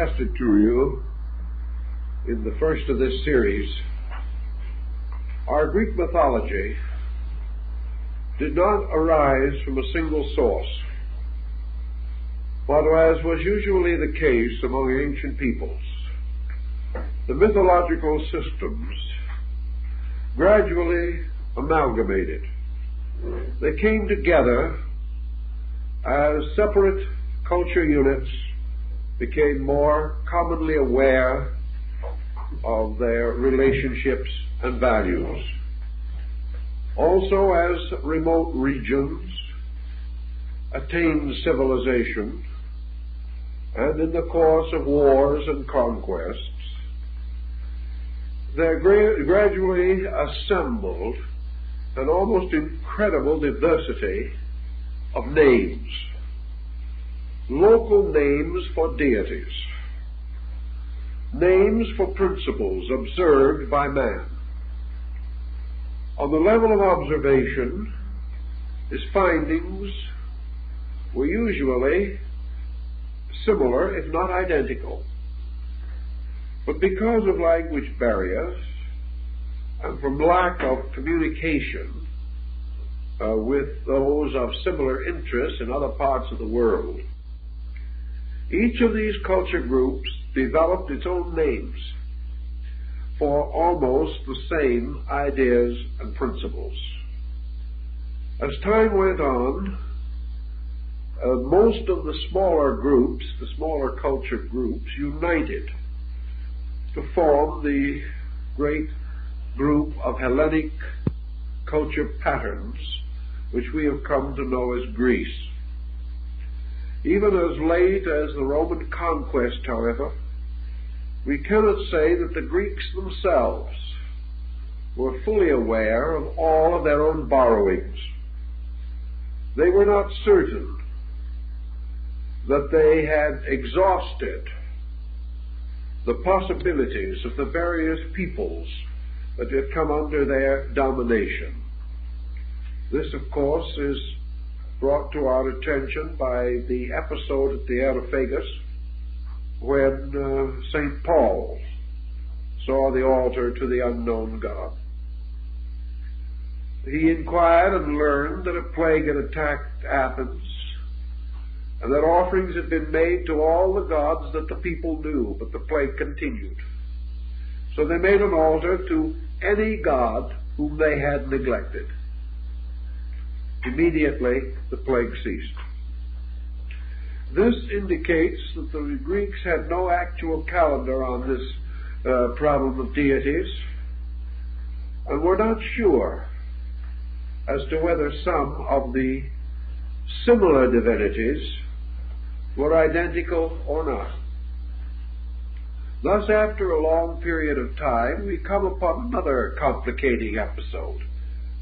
suggested to you in the first of this series, our Greek mythology did not arise from a single source, but as was usually the case among ancient peoples, the mythological systems gradually amalgamated. They came together as separate culture units became more commonly aware of their relationships and values. Also, as remote regions attained civilization, and in the course of wars and conquests, there gra- gradually assembled an almost incredible diversity of names, local names for deities, names for principles observed by man. On the level of observation, his findings were usually similar, if not identical. But because of language barriers and from lack of communication uh, with those of similar interests in other parts of the world, each of these culture groups developed its own names for almost the same ideas and principles. As time went on, uh, most of the smaller groups, the smaller culture groups, united to form the great group of Hellenic culture patterns which we have come to know as Greece. Even as late as the Roman conquest, however, we cannot say that the Greeks themselves were fully aware of all of their own borrowings. They were not certain that they had exhausted the possibilities of the various peoples that had come under their domination. This, of course, is brought to our attention by the episode at the Areopagus when uh, St. Paul saw the altar to the unknown God. He inquired and learned that a plague had attacked Athens and that offerings had been made to all the gods that the people knew, but the plague continued. So they made an altar to any god whom they had neglected. Immediately the plague ceased. This indicates that the Greeks had no actual calendar on this uh, problem of deities, and were not sure as to whether some of the similar divinities were identical or not. Thus, after a long period of time, we come upon another complicating episode,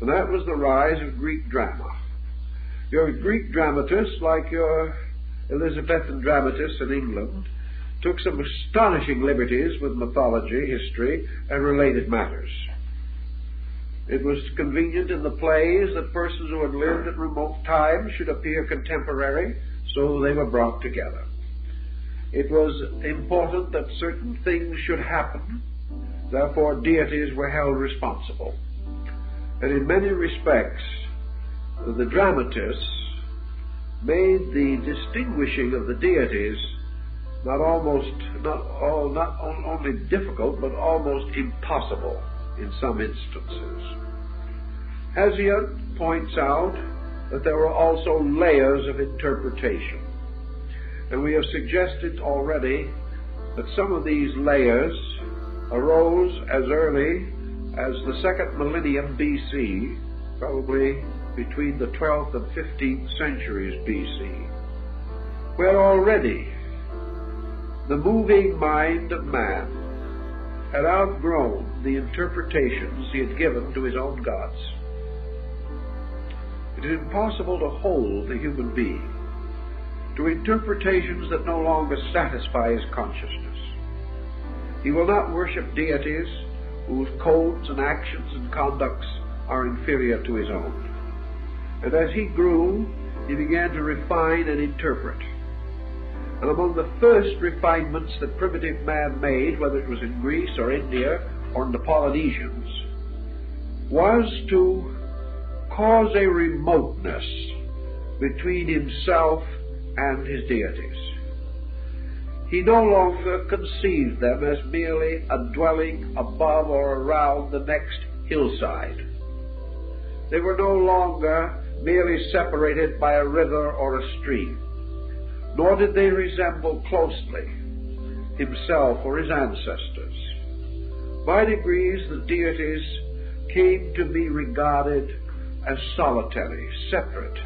and that was the rise of Greek drama. Your Greek dramatists, like your Elizabethan dramatists in England, took some astonishing liberties with mythology, history, and related matters. It was convenient in the plays that persons who had lived at remote times should appear contemporary, so they were brought together. It was important that certain things should happen, therefore deities were held responsible. And in many respects, the dramatists made the distinguishing of the deities not almost not all not only difficult but almost impossible in some instances. Hesiod points out that there were also layers of interpretation. And we have suggested already that some of these layers arose as early as the second millennium BC, probably between the 12th and 15th centuries BC, where already the moving mind of man had outgrown the interpretations he had given to his own gods. It is impossible to hold the human being to interpretations that no longer satisfy his consciousness. He will not worship deities whose codes and actions and conducts are inferior to his own. And as he grew, he began to refine and interpret. And among the first refinements that primitive man made, whether it was in Greece or India or in the Polynesians, was to cause a remoteness between himself and his deities. He no longer conceived them as merely a dwelling above or around the next hillside. They were no longer merely separated by a river or a stream, nor did they resemble closely himself or his ancestors. By degrees, the deities came to be regarded as solitary, separate,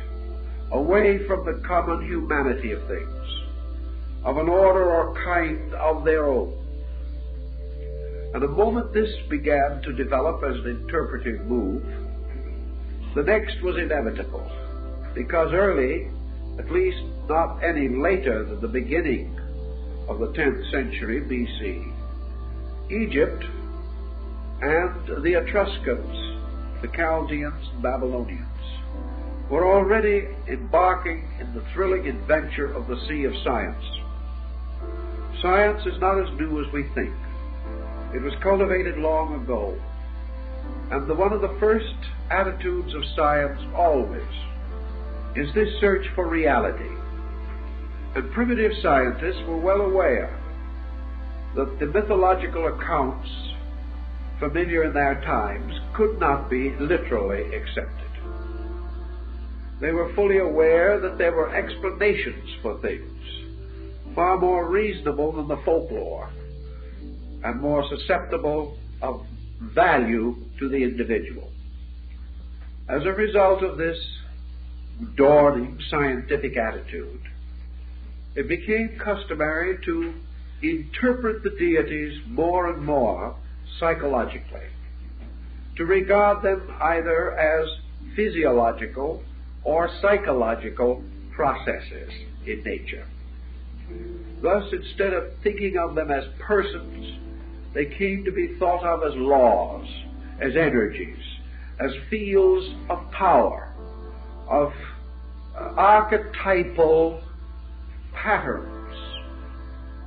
away from the common humanity of things of an order or kind of their own. And the moment this began to develop as an interpretive move, the next was inevitable, because early, at least not any later than the beginning of the 10th century BC, Egypt and the Etruscans, the Chaldeans and Babylonians, were already embarking in the thrilling adventure of the Sea of Science Science is not as new as we think. It was cultivated long ago. And the, one of the first attitudes of science always is this search for reality. And primitive scientists were well aware that the mythological accounts familiar in their times could not be literally accepted. They were fully aware that there were explanations for things far more reasonable than the folklore and more susceptible of value to the individual. As a result of this dawning scientific attitude, it became customary to interpret the deities more and more psychologically, to regard them either as physiological or psychological processes in nature. Thus, instead of thinking of them as persons, they came to be thought of as laws, as energies, as fields of power, of uh, archetypal patterns,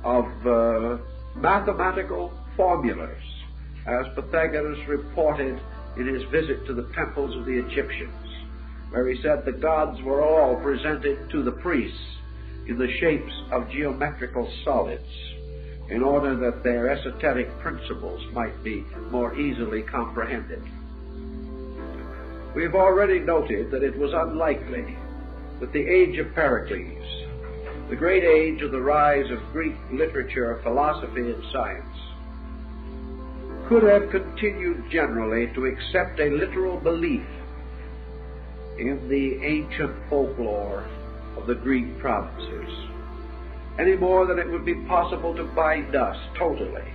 of uh, mathematical formulas, as Pythagoras reported in his visit to the temples of the Egyptians, where he said the gods were all presented to the priests in the shapes of geometrical solids in order that their esoteric principles might be more easily comprehended. We have already noted that it was unlikely that the age of Pericles, the great age of the rise of Greek literature, philosophy, and science, could have continued generally to accept a literal belief in the ancient folklore of the Greek provinces, any more than it would be possible to bind us totally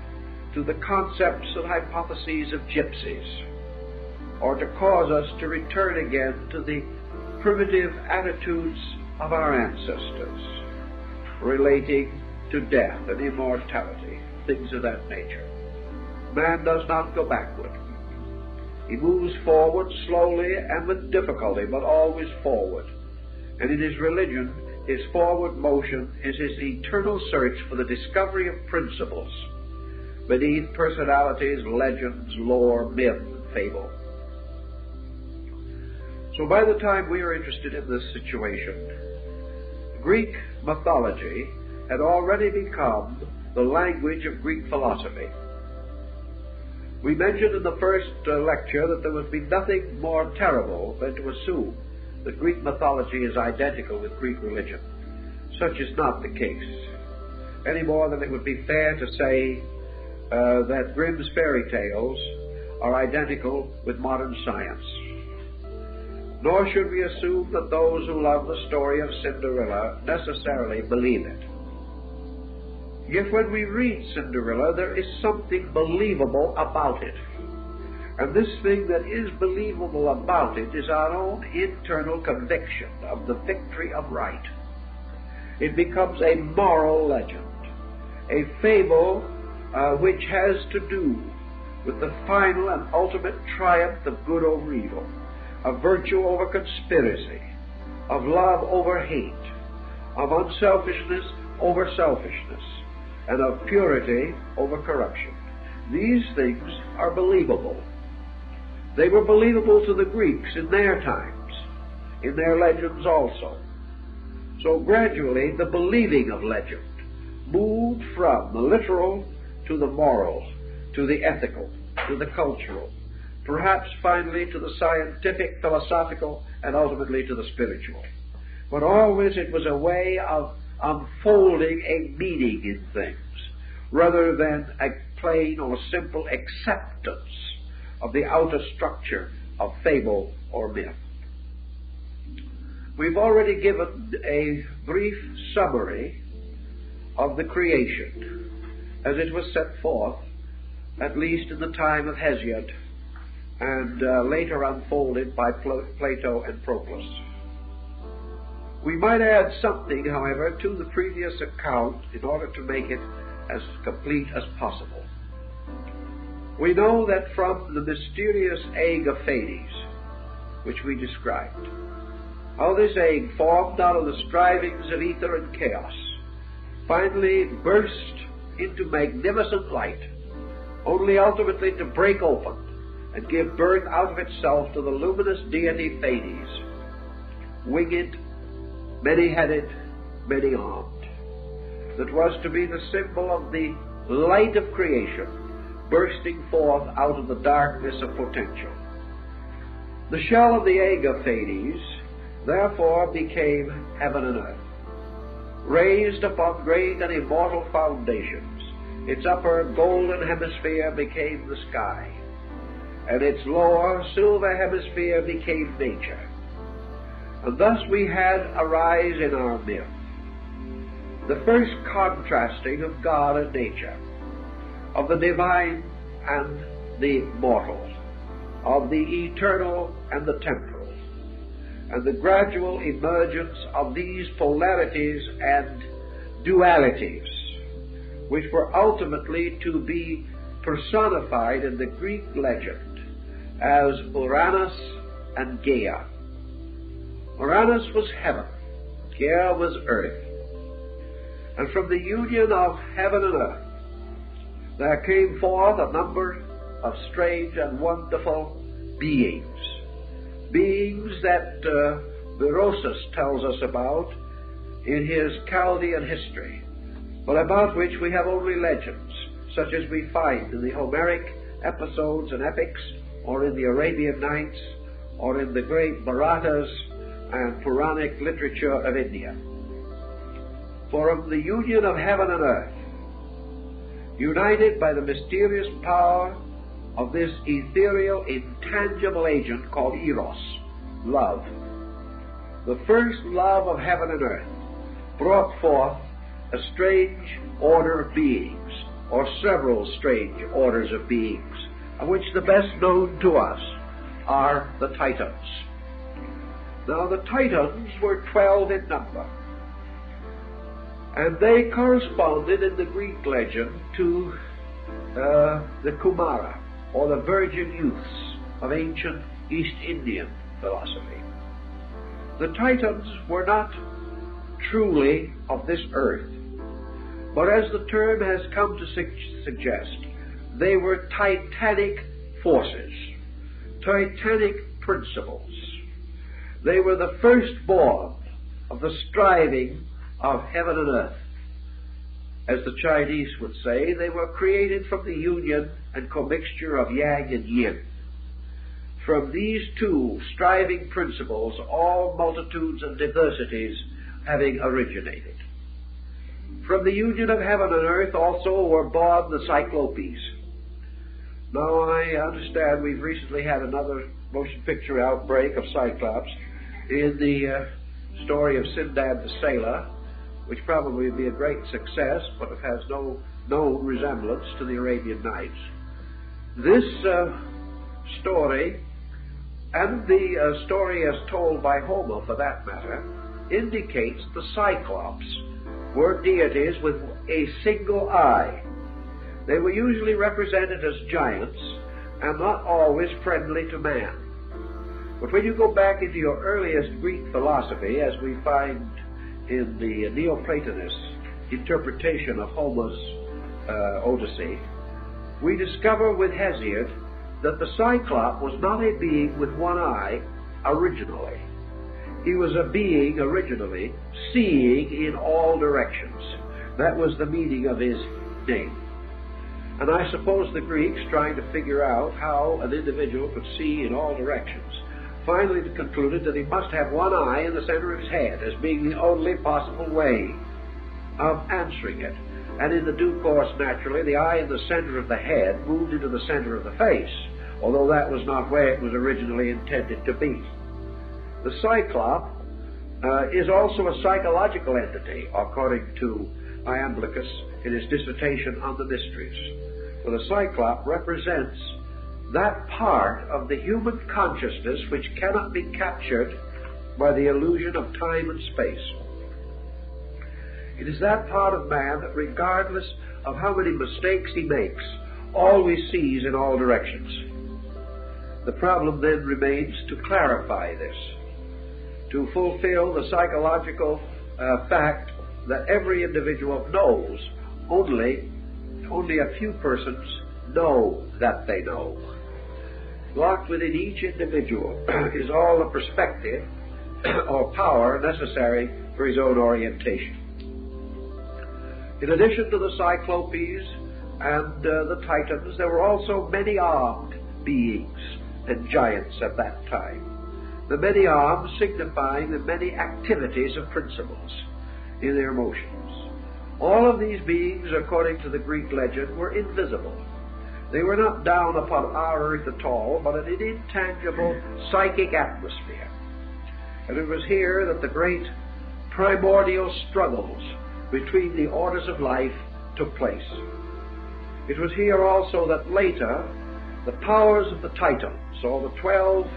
to the concepts and hypotheses of gypsies, or to cause us to return again to the primitive attitudes of our ancestors relating to death and immortality, things of that nature. Man does not go backward. He moves forward slowly and with difficulty, but always forward and in his religion, his forward motion is his eternal search for the discovery of principles beneath personalities, legends, lore, myth, and fable. So by the time we are interested in this situation, Greek mythology had already become the language of Greek philosophy. We mentioned in the first uh, lecture that there would be nothing more terrible than to assume that Greek mythology is identical with Greek religion. Such is not the case, any more than it would be fair to say uh, that Grimm's fairy tales are identical with modern science. Nor should we assume that those who love the story of Cinderella necessarily believe it. Yet when we read Cinderella, there is something believable about it. And this thing that is believable about it is our own internal conviction of the victory of right. It becomes a moral legend, a fable uh, which has to do with the final and ultimate triumph of good over evil, of virtue over conspiracy, of love over hate, of unselfishness over selfishness and of purity over corruption. These things are believable. They were believable to the Greeks in their times, in their legends also. So gradually the believing of legend moved from the literal to the moral, to the ethical, to the cultural, perhaps finally to the scientific, philosophical, and ultimately to the spiritual. But always it was a way of unfolding a meaning in things rather than a plain or simple acceptance of the outer structure of fable or myth. We've already given a brief summary of the creation as it was set forth, at least in the time of Hesiod, and uh, later unfolded by Plato and Proclus. We might add something, however, to the previous account in order to make it as complete as possible. We know that from the mysterious egg of Phanes, which we described, how this egg formed out of the strivings of ether and chaos, finally burst into magnificent light, only ultimately to break open and give birth out of itself to the luminous deity Phanes, winged, many-headed, many-armed, that was to be the symbol of the light of creation bursting forth out of the darkness of potential. The shell of the egg of therefore became heaven and earth. Raised upon great and immortal foundations, its upper golden hemisphere became the sky, and its lower silver hemisphere became nature. And thus we had arise in our myth the first contrasting of God and nature of the divine and the mortal, of the eternal and the temporal, and the gradual emergence of these polarities and dualities, which were ultimately to be personified in the Greek legend as Uranus and Gaia. Uranus was heaven, Gaia was earth. And from the union of heaven and earth, there came forth a number of strange and wonderful beings. Beings that uh, Berosus tells us about in his Chaldean history, but about which we have only legends, such as we find in the Homeric episodes and epics, or in the Arabian Nights, or in the great Bharatas and Puranic literature of India. For of the union of heaven and earth, united by the mysterious power of this ethereal, intangible agent called Eros, love. The first love of heaven and earth brought forth a strange order of beings, or several strange orders of beings, of which the best known to us are the Titans. Now, the Titans were twelve in number. And they corresponded in the Greek legend to uh, the Kumara, or the virgin youths of ancient East Indian philosophy. The Titans were not truly of this earth, but as the term has come to su- suggest, they were titanic forces, titanic principles. They were the firstborn of the striving of heaven and earth. As the Chinese would say, they were created from the union and commixture of yang and yin. From these two striving principles, all multitudes and diversities having originated. From the union of heaven and earth also were born the Cyclopes. Now I understand we've recently had another motion picture outbreak of Cyclops in the uh, story of Sinbad the Sailor, which probably would be a great success, but it has no known resemblance to the Arabian Nights. This uh, story, and the uh, story as told by Homer for that matter, indicates the Cyclops were deities with a single eye. They were usually represented as giants and not always friendly to man. But when you go back into your earliest Greek philosophy, as we find in the Neoplatonist interpretation of Homer's uh, Odyssey, we discover with Hesiod that the Cyclop was not a being with one eye originally. He was a being originally seeing in all directions. That was the meaning of his name. And I suppose the Greeks, trying to figure out how an individual could see in all directions, finally concluded that he must have one eye in the center of his head as being the only possible way of answering it. And in the due course, naturally, the eye in the center of the head moved into the center of the face, although that was not where it was originally intended to be. The Cyclop uh, is also a psychological entity, according to Iamblichus in his dissertation on the mysteries. For the Cyclop represents that part of the human consciousness which cannot be captured by the illusion of time and space. It is that part of man that, regardless of how many mistakes he makes, always sees in all directions. The problem then remains to clarify this, to fulfill the psychological uh, fact that every individual knows only only a few persons know that they know. Locked within each individual is all the perspective or power necessary for his own orientation. In addition to the Cyclopes and uh, the Titans, there were also many armed beings and giants at that time. The many arms signifying the many activities of principles in their motions. All of these beings, according to the Greek legend, were invisible. They were not down upon our earth at all, but in an intangible psychic atmosphere. And it was here that the great primordial struggles between the orders of life took place. It was here also that later the powers of the Titans, or the twelve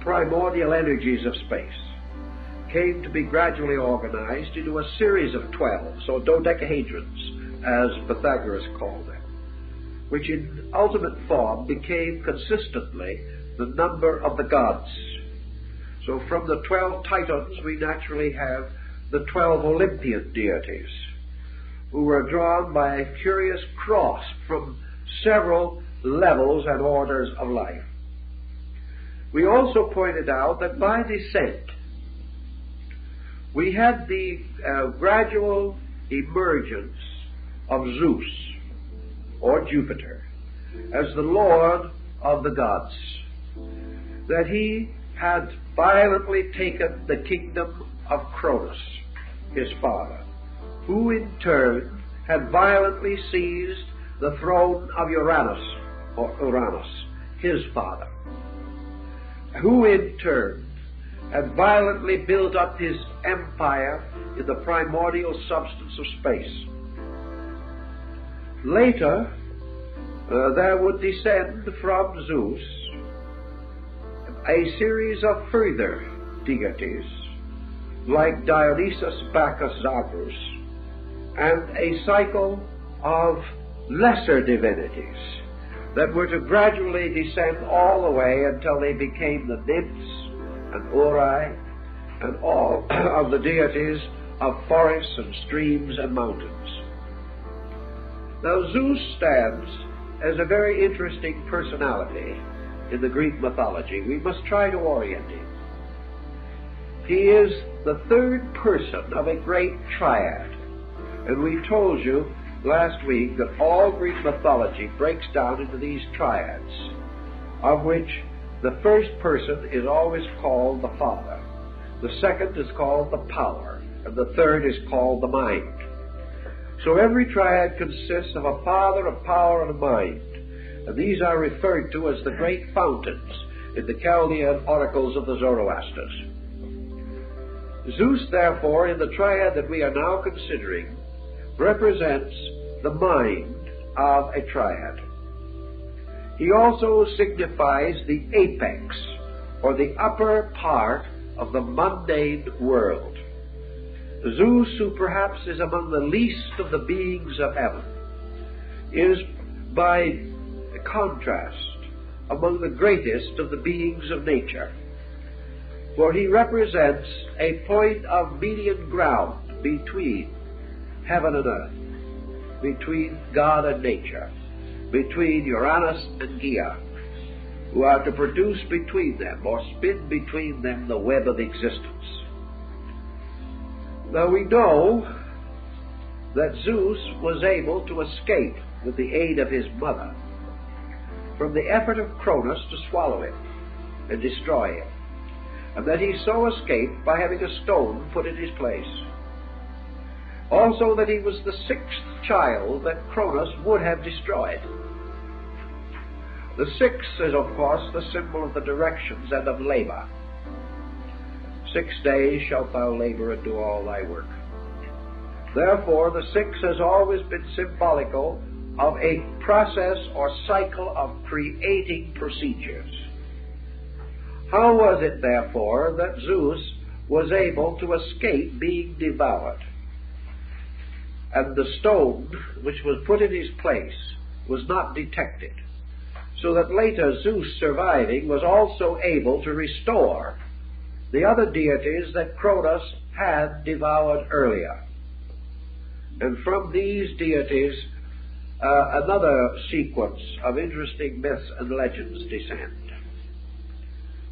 primordial energies of space, came to be gradually organized into a series of twelve, so dodecahedrons, as Pythagoras called them, which in ultimate form became consistently the number of the gods. So from the twelve titans, we naturally have the twelve Olympian deities, who were drawn by a curious cross from several levels and orders of life. We also pointed out that by descent, we had the uh, gradual emergence of Zeus, or Jupiter, as the Lord of the gods. That he had violently taken the kingdom of Cronus, his father, who in turn had violently seized the throne of Uranus, or Uranus, his father, who in turn had violently built up his empire in the primordial substance of space. Later, uh, there would descend from Zeus a series of further deities, like Dionysus, Bacchus, Zagreus, and a cycle of lesser divinities that were to gradually descend all the way until they became the nymphs and Uri and all of the deities of forests and streams and mountains. Now, Zeus stands as a very interesting personality in the Greek mythology. We must try to orient him. He is the third person of a great triad. And we told you last week that all Greek mythology breaks down into these triads, of which the first person is always called the Father. The second is called the Power. And the third is called the Mind. So every triad consists of a Father, a Power, and a Mind. And these are referred to as the great fountains in the Chaldean oracles of the Zoroasters. Zeus, therefore, in the triad that we are now considering, represents the mind of a triad. He also signifies the apex, or the upper part of the mundane world. Zeus, who perhaps is among the least of the beings of heaven, is by contrast among the greatest of the beings of nature. For he represents a point of median ground between heaven and earth, between God and nature, between Uranus and Gaia, who are to produce between them or spin between them the web of existence. Now we know that Zeus was able to escape with the aid of his mother from the effort of Cronus to swallow him and destroy him, and that he so escaped by having a stone put in his place. Also, that he was the sixth child that Cronus would have destroyed. The six is, of course, the symbol of the directions and of labor. Six days shalt thou labor and do all thy work. Therefore, the six has always been symbolical of a process or cycle of creating procedures. How was it, therefore, that Zeus was able to escape being devoured? And the stone which was put in his place was not detected so that later Zeus surviving was also able to restore the other deities that Cronus had devoured earlier. And from these deities, uh, another sequence of interesting myths and legends descend.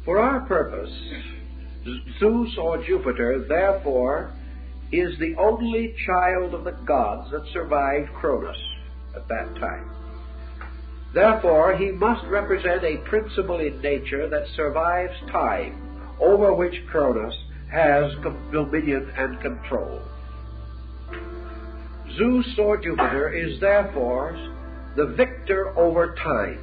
For our purpose, Zeus or Jupiter, therefore, is the only child of the gods that survived Cronus at that time. Therefore, he must represent a principle in nature that survives time, over which Cronus has dominion and control. Zeus or Jupiter is therefore the victor over time.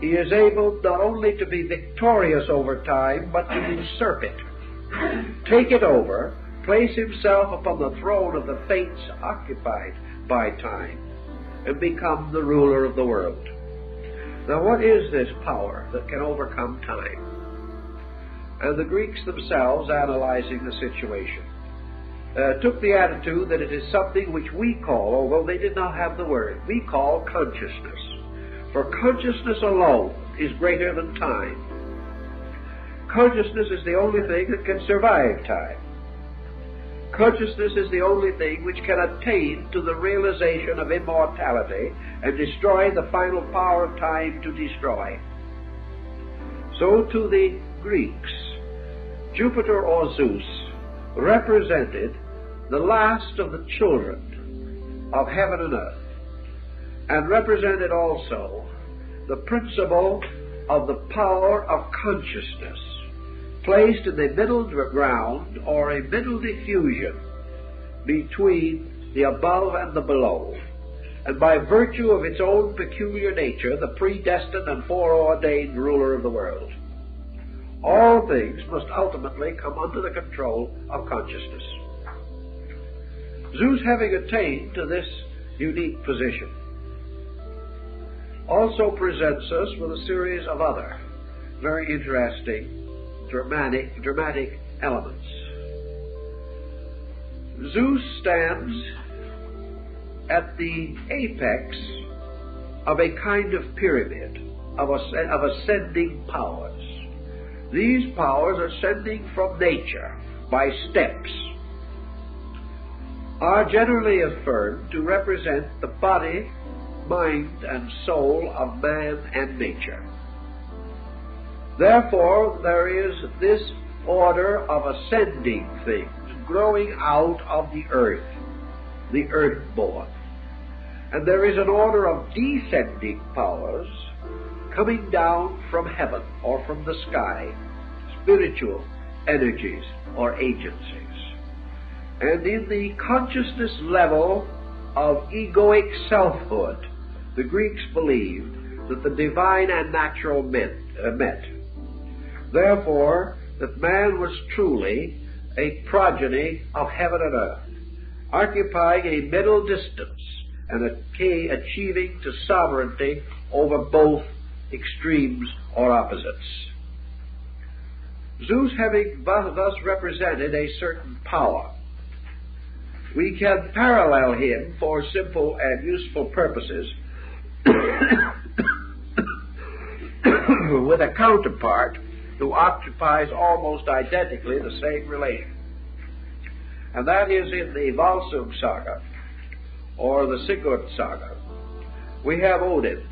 He is able not only to be victorious over time, but to usurp it, take it over, place himself upon the throne of the fates occupied by time, and become the ruler of the world. Now, what is this power that can overcome time? And the Greeks themselves, analyzing the situation, uh, took the attitude that it is something which we call, although they did not have the word, we call consciousness. For consciousness alone is greater than time. Consciousness is the only thing that can survive time. Consciousness is the only thing which can attain to the realization of immortality and destroy the final power of time to destroy. So to the Greeks, Jupiter or Zeus represented the last of the children of heaven and earth, and represented also the principle of the power of consciousness placed in the middle ground or a middle diffusion between the above and the below, and by virtue of its own peculiar nature, the predestined and foreordained ruler of the world. All things must ultimately come under the control of consciousness. Zeus, having attained to this unique position, also presents us with a series of other very interesting dramatic, dramatic elements. Zeus stands at the apex of a kind of pyramid of, of ascending powers. These powers ascending from nature by steps are generally affirmed to represent the body, mind, and soul of man and nature. Therefore, there is this order of ascending things, growing out of the earth, the earthborn. And there is an order of descending powers coming down from heaven or from the sky, spiritual energies or agencies. And in the consciousness level of egoic selfhood, the Greeks believed that the divine and natural met. Uh, met. Therefore, that man was truly a progeny of heaven and earth, occupying a middle distance and achieving to sovereignty over both extremes or opposites. Zeus having thus represented a certain power, we can parallel him for simple and useful purposes with a counterpart who occupies almost identically the same relation. And that is in the Volsung saga, or the Sigurd saga, we have Odin,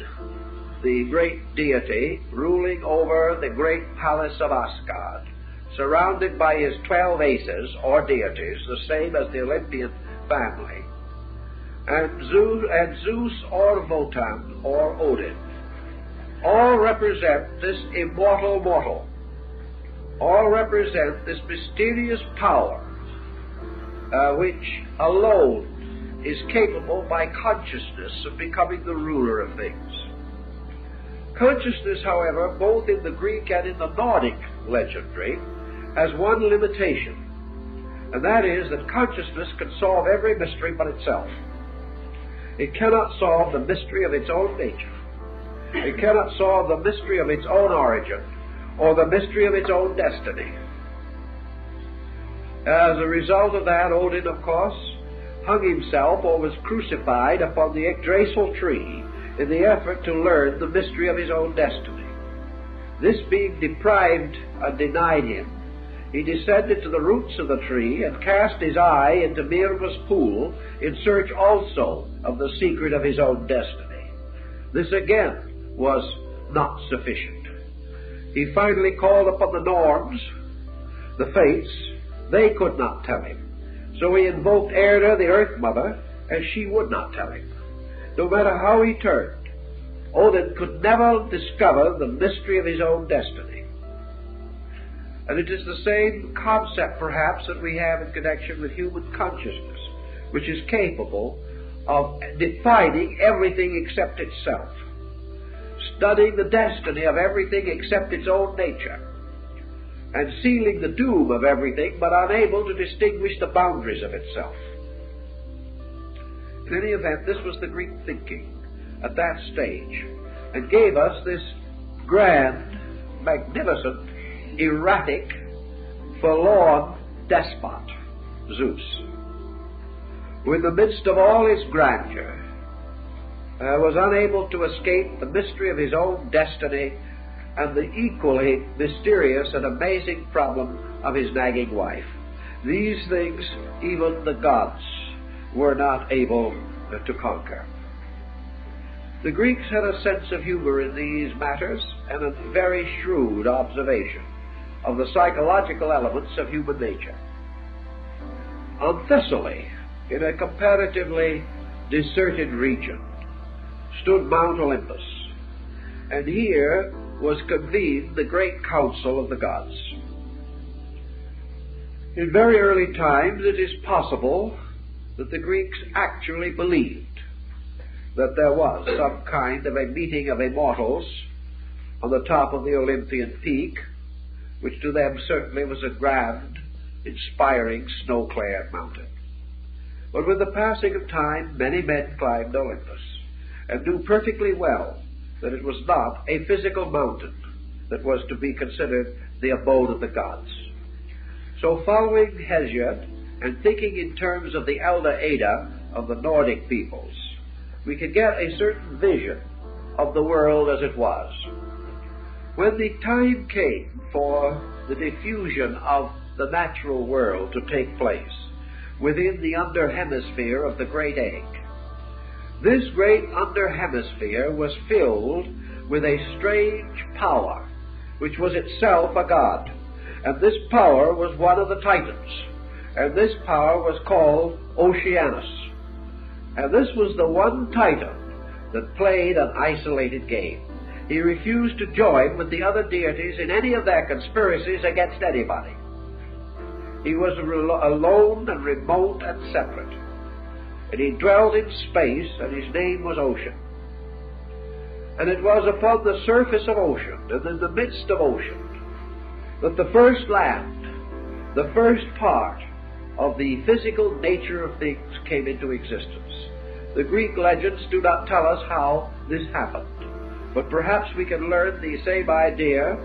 the great deity ruling over the great palace of Asgard, surrounded by his twelve aces or deities, the same as the Olympian family, and Zeus, and Zeus or Wotan or Odin, all represent this immortal mortal, all represent this mysterious power uh, which alone is capable by consciousness of becoming the ruler of things. Consciousness, however, both in the Greek and in the Nordic legendary, has one limitation, and that is that consciousness can solve every mystery but itself. It cannot solve the mystery of its own nature. It cannot solve the mystery of its own origin or the mystery of its own destiny. As a result of that, Odin, of course, hung himself or was crucified upon the Yggdrasil tree in the effort to learn the mystery of his own destiny. This being deprived and denied him, he descended to the roots of the tree and cast his eye into Mimir's pool in search also of the secret of his own destiny. This again was not sufficient. He finally called upon the Norns, the Fates. They could not tell him. So he invoked Erda, the Earth Mother, and she would not tell him. No matter how he turned, Odin could never discover the mystery of his own destiny. And it is the same concept, perhaps, that we have in connection with human consciousness, which is capable of defining everything except itself, studying the destiny of everything except its own nature, and sealing the doom of everything, but unable to distinguish the boundaries of itself. In any event, this was the Greek thinking at that stage and gave us this grand, magnificent, erratic, forlorn despot, Zeus, who in the midst of all his grandeur uh, was unable to escape the mystery of his own destiny and the equally mysterious and amazing problem of his nagging wife. These things even the gods were not able uh, to conquer. The Greeks had a sense of humor in these matters and a very shrewd observation of the psychological elements of human nature. On Thessaly, in a comparatively deserted region, stood Mount Olympus, and here was convened the great council of the gods. In very early times, it is possible that the Greeks actually believed that there was some kind of a meeting of immortals on the top of the Olympian peak, which to them certainly was a grand, inspiring, snow clad mountain. But with the passing of time, many men climbed Olympus and knew perfectly well that it was not a physical mountain that was to be considered the abode of the gods. So, following Hesiod and thinking in terms of the Elder Edda of the Nordic peoples, we can get a certain vision of the world as it was. When the time came for the diffusion of the natural world to take place within the under hemisphere of the great egg, this great under hemisphere was filled with a strange power, which was itself a god. And this power was one of the Titans. And this power was called Oceanus. And this was the one Titan that played an isolated game. He refused to join with the other deities in any of their conspiracies against anybody. He was alone and remote and separate. And he dwelt in space, and his name was Ocean. And it was upon the surface of ocean, and in the midst of ocean, that the first land, the first part of the physical nature of things came into existence. The Greek legends do not tell us how this happened, but perhaps we can learn the same idea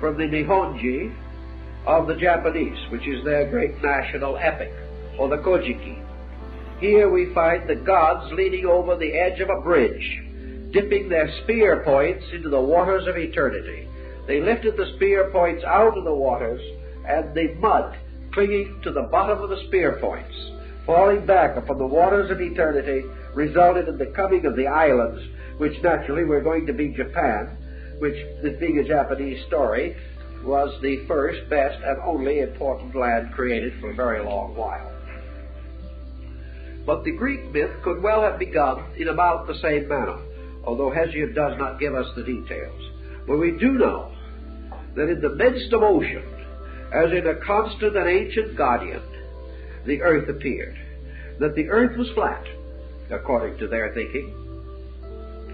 from the Nihongi of the Japanese, which is their great national epic, or the Kojiki. Here we find the gods leaning over the edge of a bridge, dipping their spear points into the waters of eternity. They lifted the spear points out of the waters, and the mud clinging to the bottom of the spear points falling back upon the waters of eternity, resulted in the coming of the islands, which naturally were going to be Japan, which, this being a Japanese story, was the first, best, and only important land created for a very long while. But the Greek myth could well have begun in about the same manner, although Hesiod does not give us the details. But we do know that in the midst of ocean, as in a constant and ancient guardian, the earth appeared. That the earth was flat, according to their thinking,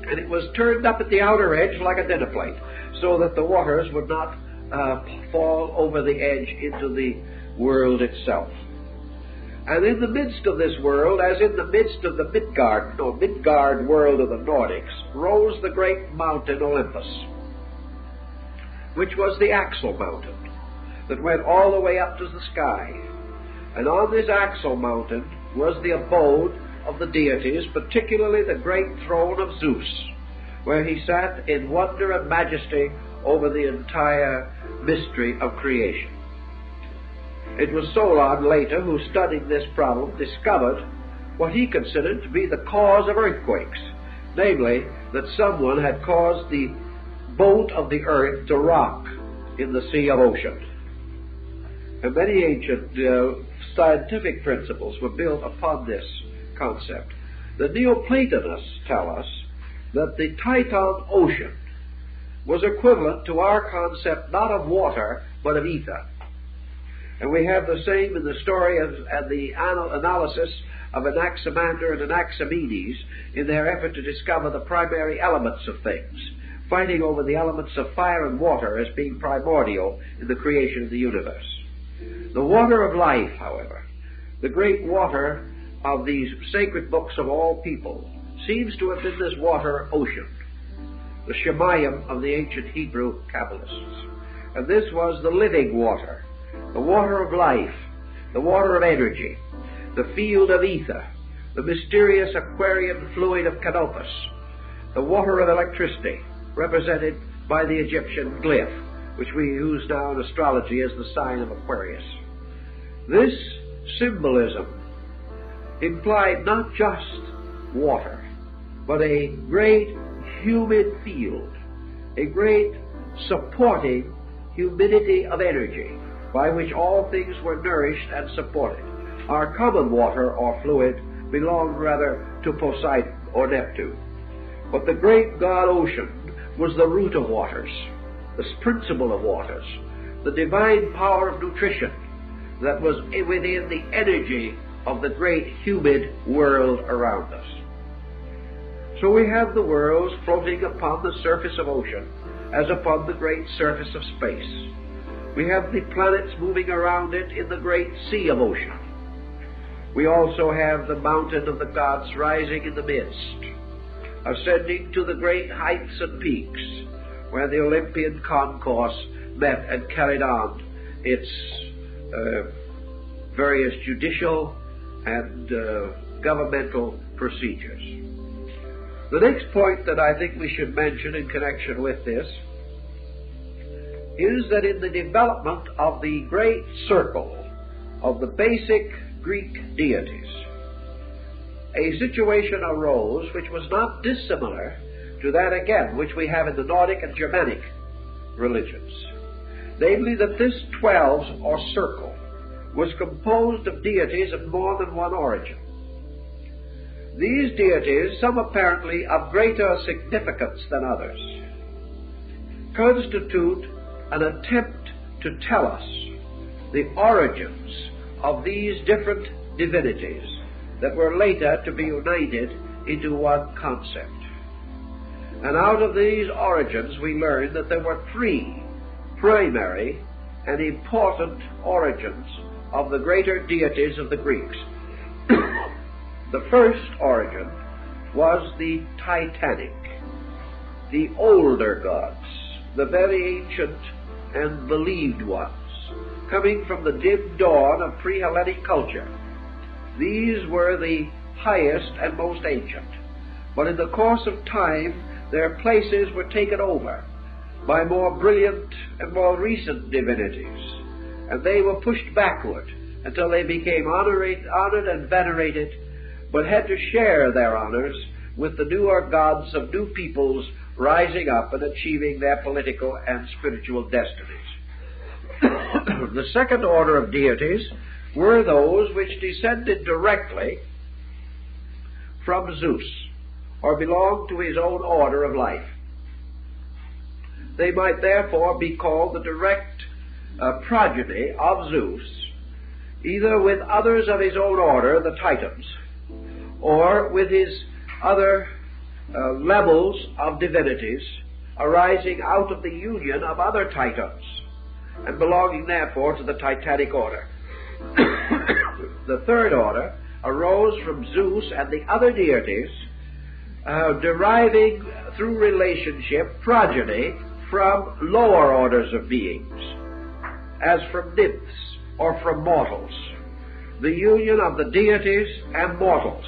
and it was turned up at the outer edge like a dinner plate, so that the waters would not uh, fall over the edge into the world itself. And in the midst of this world, as in the midst of the Midgard, or Midgard world of the Nordics, rose the great mountain Olympus, which was the axle mountain that went all the way up to the sky. And on this axle mountain was the abode of the deities, particularly the great throne of Zeus, where he sat in wonder and majesty over the entire mystery of creation. It was Solon later who, studying this problem, discovered what he considered to be the cause of earthquakes, namely, that someone had caused the boat of the earth to rock in the sea of ocean. And many ancient uh, scientific principles were built upon this concept. The Neoplatonists tell us that the Titan ocean was equivalent to our concept not of water, but of ether. And we have the same in the story of and the anal- analysis of Anaximander and Anaximenes in their effort to discover the primary elements of things, fighting over the elements of fire and water as being primordial in the creation of the universe. The water of life, however, the great water of these sacred books of all people, seems to have been this water ocean, the Shemayim of the ancient Hebrew Kabbalists. And this was the living water, the water of life, the water of energy, the field of ether, the mysterious Aquarian fluid of Canopus, the water of electricity, represented by the Egyptian glyph, which we use now in astrology as the sign of Aquarius. This symbolism implied not just water, but a great humid field, a great supporting humidity of energy by which all things were nourished and supported. Our common water or fluid belonged rather to Poseidon or Neptune. But the great God ocean was the root of waters, the principle of waters, the divine power of nutrition that was within the energy of the great humid world around us. So we have the worlds floating upon the surface of ocean as upon the great surface of space. We have the planets moving around it in the great sea of ocean. We also have the mountain of the gods rising in the midst, ascending to the great heights and peaks where the Olympian concourse met and carried on its various judicial and uh, governmental procedures. The next point that I think we should mention in connection with this is that in the development of the great circle of the basic Greek deities, a situation arose which was not dissimilar to that again which we have in the Nordic and Germanic religions. Namely, that this twelve or circle was composed of deities of more than one origin. These deities, some apparently of greater significance than others, constitute an attempt to tell us the origins of these different divinities that were later to be united into one concept. And out of these origins, we learn that there were three primary and important origins of the greater deities of the Greeks. the first origin was the Titanic, the older gods, the very ancient and believed ones, coming from the dim dawn of pre Hellenic culture. These were the highest and most ancient. But in the course of time, their places were taken over by more brilliant and more recent divinities and they were pushed backward until they became honored, and venerated, but had to share their honors with the newer gods of new peoples rising up and achieving their political and spiritual destinies. the second order of deities were those which descended directly from Zeus, or belonged to his own order of life. They might therefore be called the direct uh, progeny of Zeus, either with others of his own order, the Titans, or with his other uh, levels of divinities arising out of the union of other Titans and belonging therefore to the Titanic order. the third order arose from Zeus and the other deities, uh, deriving through relationship progeny from lower orders of beings, as from nymphs or from mortals. The union of the deities and mortals,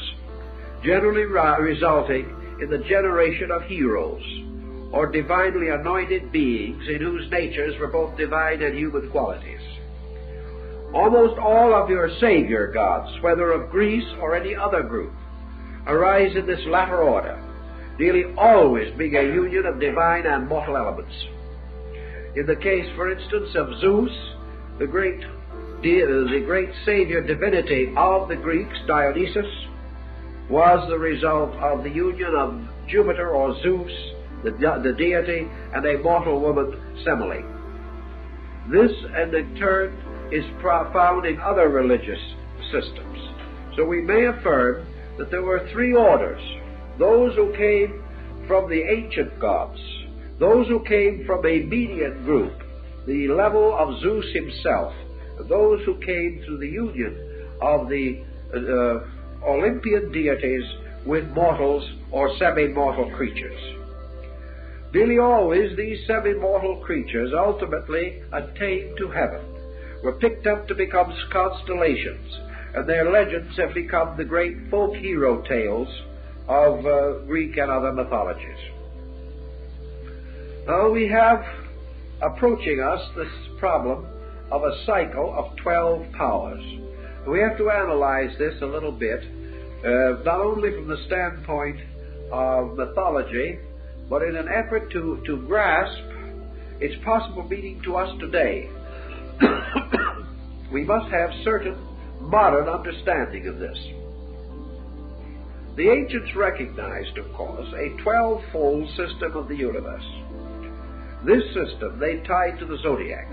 generally resulting in the generation of heroes, or divinely anointed beings in whose natures were both divine and human qualities. Almost all of your Savior gods, whether of Greece or any other group, arise in this latter order, nearly always being a union of divine and mortal elements. In the case, for instance, of Zeus, the great, uh, the great Savior divinity of the Greeks, Dionysus, was the result of the union of Jupiter or Zeus, the, the deity, and a mortal woman, Semele. This, and in turn, is found in other religious systems. So we may affirm that there were three orders those who came from the ancient gods, those who came from a median group, the level of Zeus himself, those who came through the union of the uh, Olympian deities with mortals or semi-mortal creatures. Nearly always these semi-mortal creatures ultimately attained to heaven, were picked up to become constellations, and their legends have become the great folk hero tales of uh, Greek and other mythologies. Now we have approaching us this problem of a cycle of 12 powers. We have to analyze this a little bit, uh, not only from the standpoint of mythology, but in an effort to, to grasp its possible meaning to us today. we must have certain modern understanding of this. The ancients recognized, of course, a twelve-fold system of the universe. This system they tied to the zodiac.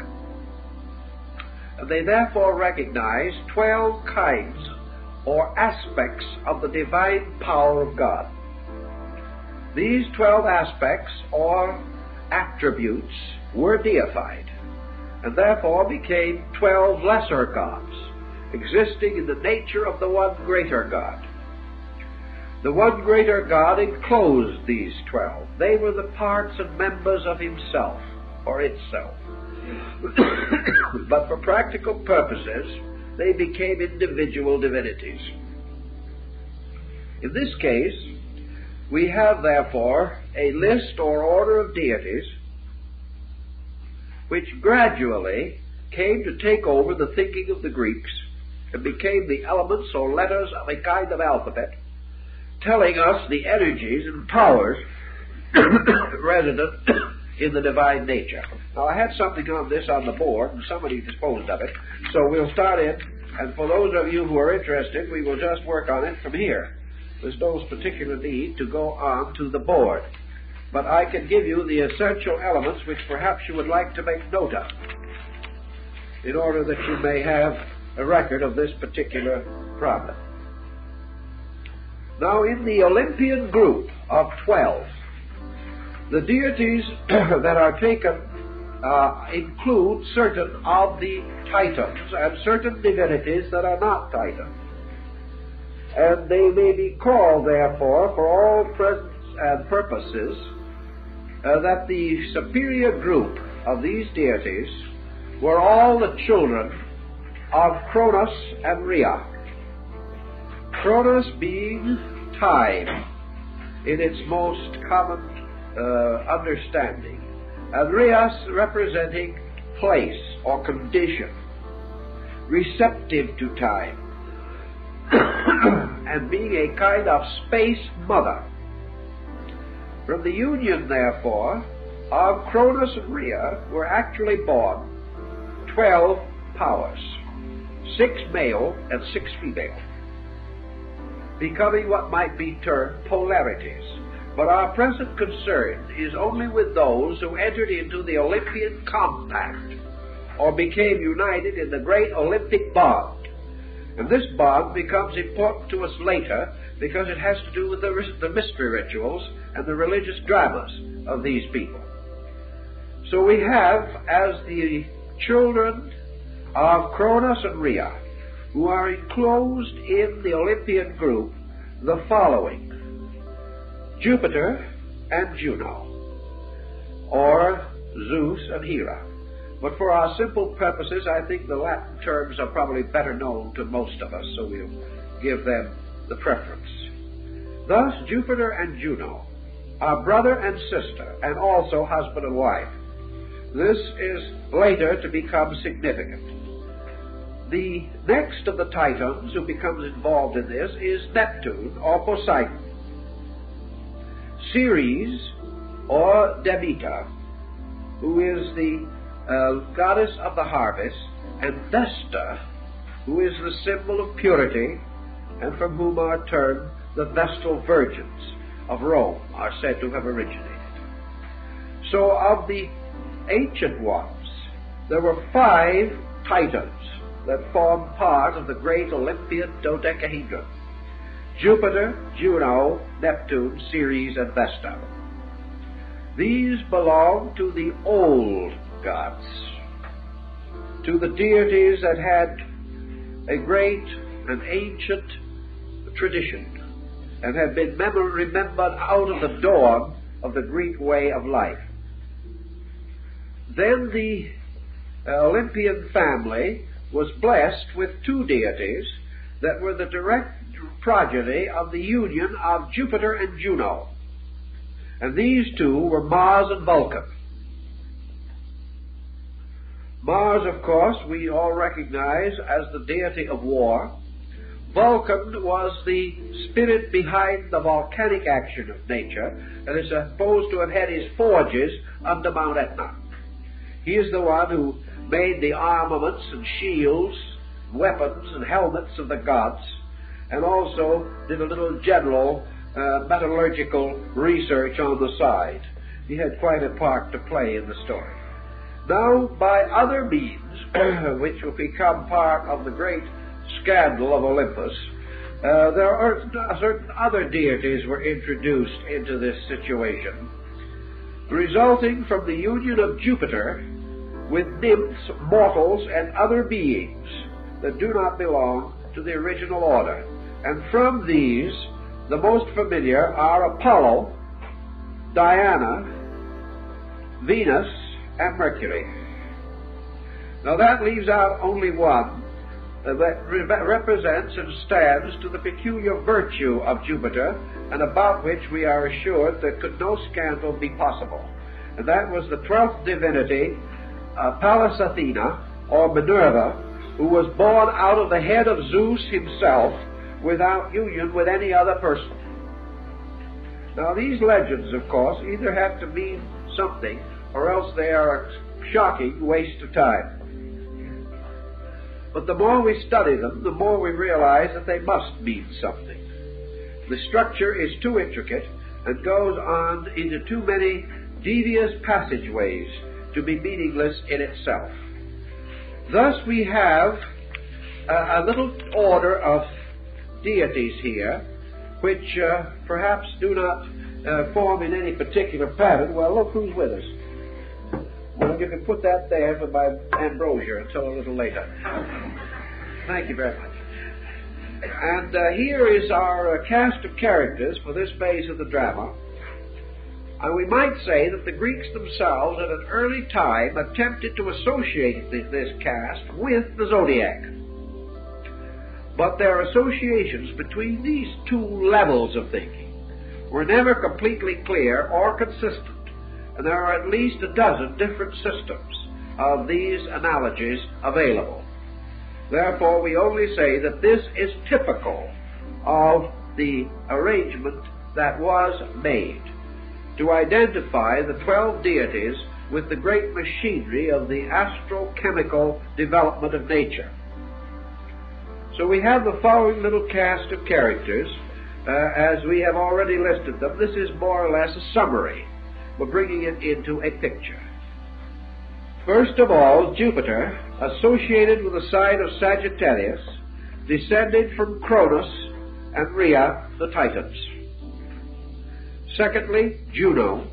And they therefore recognized twelve kinds or aspects of the divine power of God. These twelve aspects or attributes were deified and therefore became twelve lesser gods, existing in the nature of the one greater God. The one greater God enclosed these twelve. They were the parts and members of himself, or itself. but for practical purposes, they became individual divinities. In this case, we have therefore a list or order of deities which gradually came to take over the thinking of the Greeks and became the elements or letters of a kind of alphabet, telling us the energies and powers resident in the divine nature. Now, I had something on this on the board, and somebody disposed of it, so we'll start in, and for those of you who are interested, we will just work on it from here. There's no particular need to go on to the board but I can give you the essential elements which perhaps you would like to make note of in order that you may have a record of this particular problem. Now, in the Olympian group of 12, the deities that are taken uh, include certain of the Titans and certain divinities that are not Titans. And they may be called, therefore, for all presence and purposes, uh, that the superior group of these deities were all the children of Cronus and Rhea. Cronus being time in its most common uh, understanding, and Rhea representing place or condition. receptive to time, and being a kind of space mother. From the union, therefore, of Cronus and Rhea were actually born twelve powers, six male and six female, becoming what might be termed polarities. But our present concern is only with those who entered into the Olympian compact or became united in the great Olympic bond. And this bond becomes important to us later because it has to do with the, the mystery rituals and the religious dramas of these people. So we have, as the children of Cronus and Rhea, who are enclosed in the Olympian group, the following Jupiter and Juno, or Zeus and Hera. But for our simple purposes, I think the Latin terms are probably better known to most of us, so we'll give them the preference. Thus, Jupiter and Juno are brother and sister, and also husband and wife. This is later to become significant. The next of the Titans who becomes involved in this is Neptune or Poseidon. Ceres or Demeter, who is the uh, goddess of the harvest, and Vesta, who is the symbol of purity, and from whom are termed the Vestal Virgins of Rome, are said to have originated. So, of the ancient ones, there were five titans that formed part of the great Olympian dodecahedron Jupiter, Juno, Neptune, Ceres, and Vesta. These belong to the old gods, to the deities that had a great and ancient tradition and had been remembered out of the dawn of the Greek way of life. Then the uh, Olympian family was blessed with two deities that were the direct progeny of the union of Jupiter and Juno. And these two were Mars and Vulcan. Mars, of course, we all recognize as the deity of war. Vulcan was the spirit behind the volcanic action of nature and is supposed to have had his forges under Mount Etna. He is the one who made the armaments and shields, weapons and helmets of the gods, and also did a little general uh, metallurgical research on the side. He had quite a part to play in the story. Now, by other means, which will become part of the great scandal of Olympus, uh, there are certain other deities were introduced into this situation, resulting from the union of Jupiter with nymphs, mortals, and other beings that do not belong to the original order. And from these, the most familiar are Apollo, Diana, Venus, and Mercury. Now that leaves out only one that re- represents and stands to the peculiar virtue of Jupiter, and about which we are assured that could no scandal be possible. And that was the twelfth divinity, uh, Pallas Athena, or Minerva, who was born out of the head of Zeus himself without union with any other person. Now, these legends, of course, either have to mean something or else they are a shocking waste of time. But the more we study them, the more we realize that they must mean something. The structure is too intricate and goes on into too many devious passageways to be meaningless in itself. Thus, we have a, a little order of deities here, which uh, perhaps do not uh, form in any particular pattern. Well, look who's with us. Well, you can put that there for my ambrosia until a little later. Thank you very much. And uh, here is our uh, cast of characters for this phase of the drama. And we might say that the Greeks themselves at an early time attempted to associate this cast with the zodiac. But their associations between these two levels of thinking were never completely clear or consistent and there are at least a dozen different systems of these analogies available. Therefore, we only say that this is typical of the arrangement that was made to identify the twelve deities with the great machinery of the astrochemical development of nature. So we have the following little cast of characters uh, as we have already listed them. This is more or less a summary. We're bringing it into a picture. First of all, Jupiter, associated with the sign of Sagittarius, descended from Cronus and Rhea, the Titans. Secondly, Juno,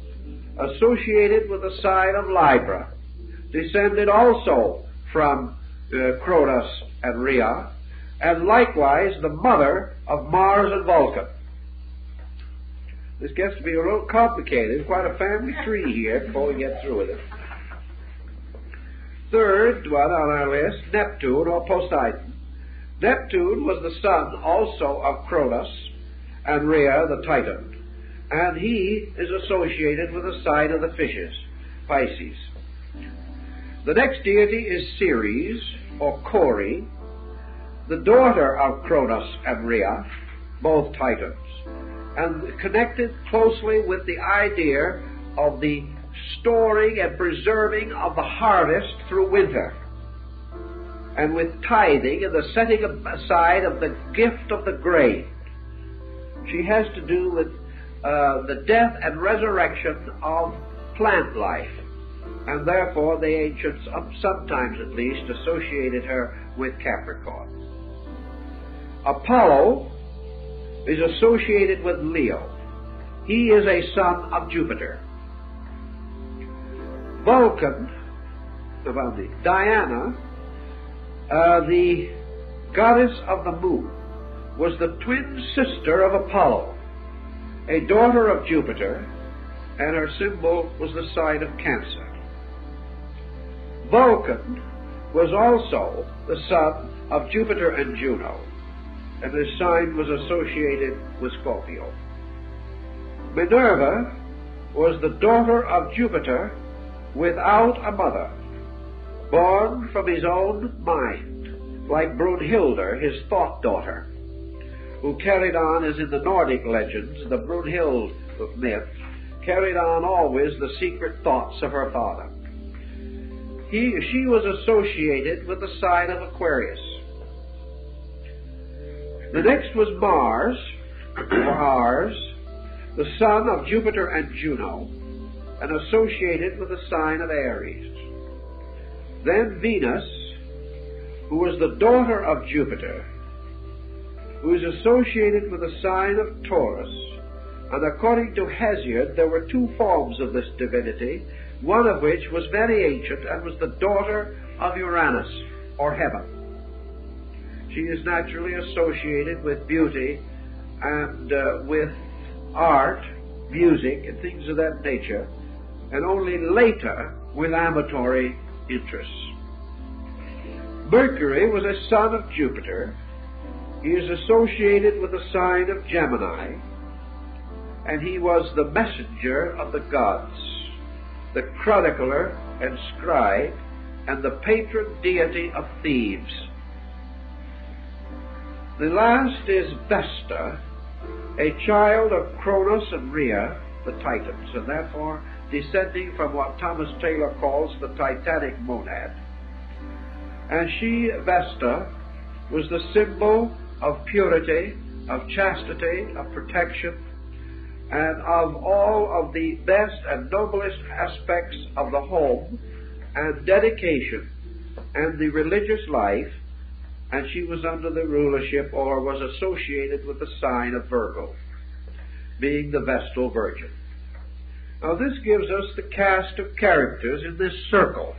associated with the sign of Libra, descended also from uh, Cronus and Rhea, and likewise the mother of Mars and Vulcan. This gets to be a little complicated, quite a family tree here before we get through with it. Third one on our list, Neptune or Poseidon. Neptune was the son also of Cronus and Rhea the Titan, and he is associated with the sign of the fishes, Pisces. The next deity is Ceres or Kore, the daughter of Cronus and Rhea, both Titans, and connected closely with the idea of the storing and preserving of the harvest through winter, and with tithing and the setting aside of the gift of the grain. She has to do with uh, the death and resurrection of plant life, and therefore the ancients, sometimes at least, associated her with Capricorn. Apollo is associated with Leo. He is a son of Jupiter. Vulcan, Diana, uh, the goddess of the moon, was the twin sister of Apollo, a daughter of Jupiter, and her symbol was the sign of Cancer. Vulcan was also the son of Jupiter and Juno, and his sign was associated with Scorpio. Minerva was the daughter of Jupiter without a mother, born from his own mind, like Brunhilde, his thought daughter, who carried on, as in the Nordic legends, the Brunhild myth, carried on always the secret thoughts of her father. He, she was associated with the sign of Aquarius. The next was Mars, or Ares, the son of Jupiter and Juno, and associated with the sign of Aries. Then Venus, who was the daughter of Jupiter, who is associated with the sign of Taurus, and according to Hesiod, there were two forms of this divinity, one of which was very ancient and was the daughter of Uranus, or heaven. She is naturally associated with beauty and uh, with art, music, and things of that nature, and only later with amatory interests. Mercury was a son of Jupiter. He is associated with the sign of Gemini, and he was the messenger of the gods, the chronicler and scribe, and the patron deity of thieves. The last is Vesta, a child of Cronus and Rhea, the Titans, and therefore descending from what Thomas Taylor calls the Titanic monad. And she, Vesta, was the symbol of purity, of chastity, of protection, and of all of the best and noblest aspects of the home and dedication and the religious life, and she was under the rulership or was associated with the sign of Virgo, being the Vestal Virgin. Now, this gives us the cast of characters in this circle.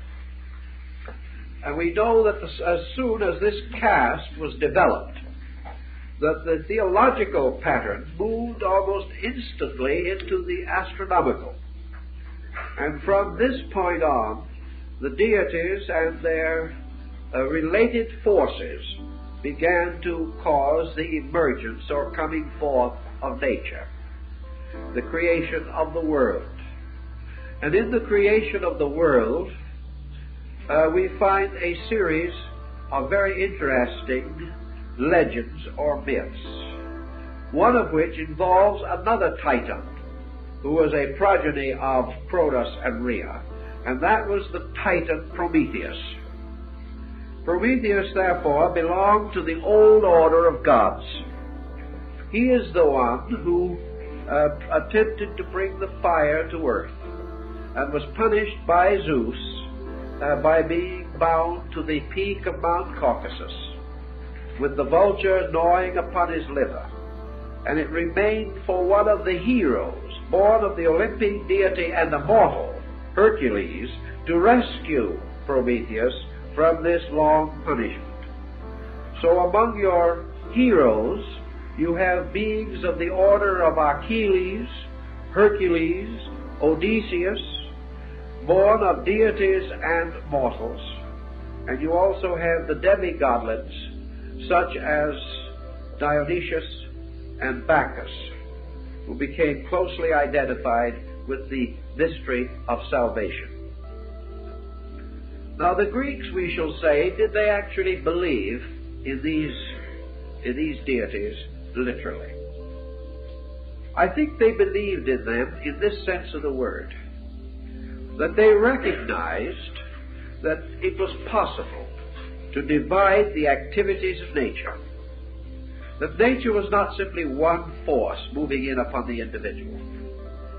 And we know that as soon as this cast was developed, that the theological pattern moved almost instantly into the astronomical. And from this point on, the deities and their uh, related forces began to cause the emergence or coming forth of nature, the creation of the world. And in the creation of the world, uh, we find a series of very interesting legends or myths, one of which involves another Titan who was a progeny of Cronus and Rhea, and that was the Titan Prometheus. Prometheus, therefore, belonged to the old order of gods. He is the one who uh, attempted to bring the fire to earth and was punished by Zeus uh, by being bound to the peak of Mount Caucasus with the vulture gnawing upon his liver. And it remained for one of the heroes, born of the Olympic deity and immortal, Hercules, to rescue Prometheus from this long punishment. So among your heroes, you have beings of the order of Achilles, Hercules, Odysseus, born of deities and mortals. And you also have the demigodlets, such as Dionysus and Bacchus, who became closely identified with the mystery of salvation. Now, the Greeks, we shall say, did they actually believe in these, in these deities literally? I think they believed in them in this sense of the word that they recognized that it was possible to divide the activities of nature. That nature was not simply one force moving in upon the individual.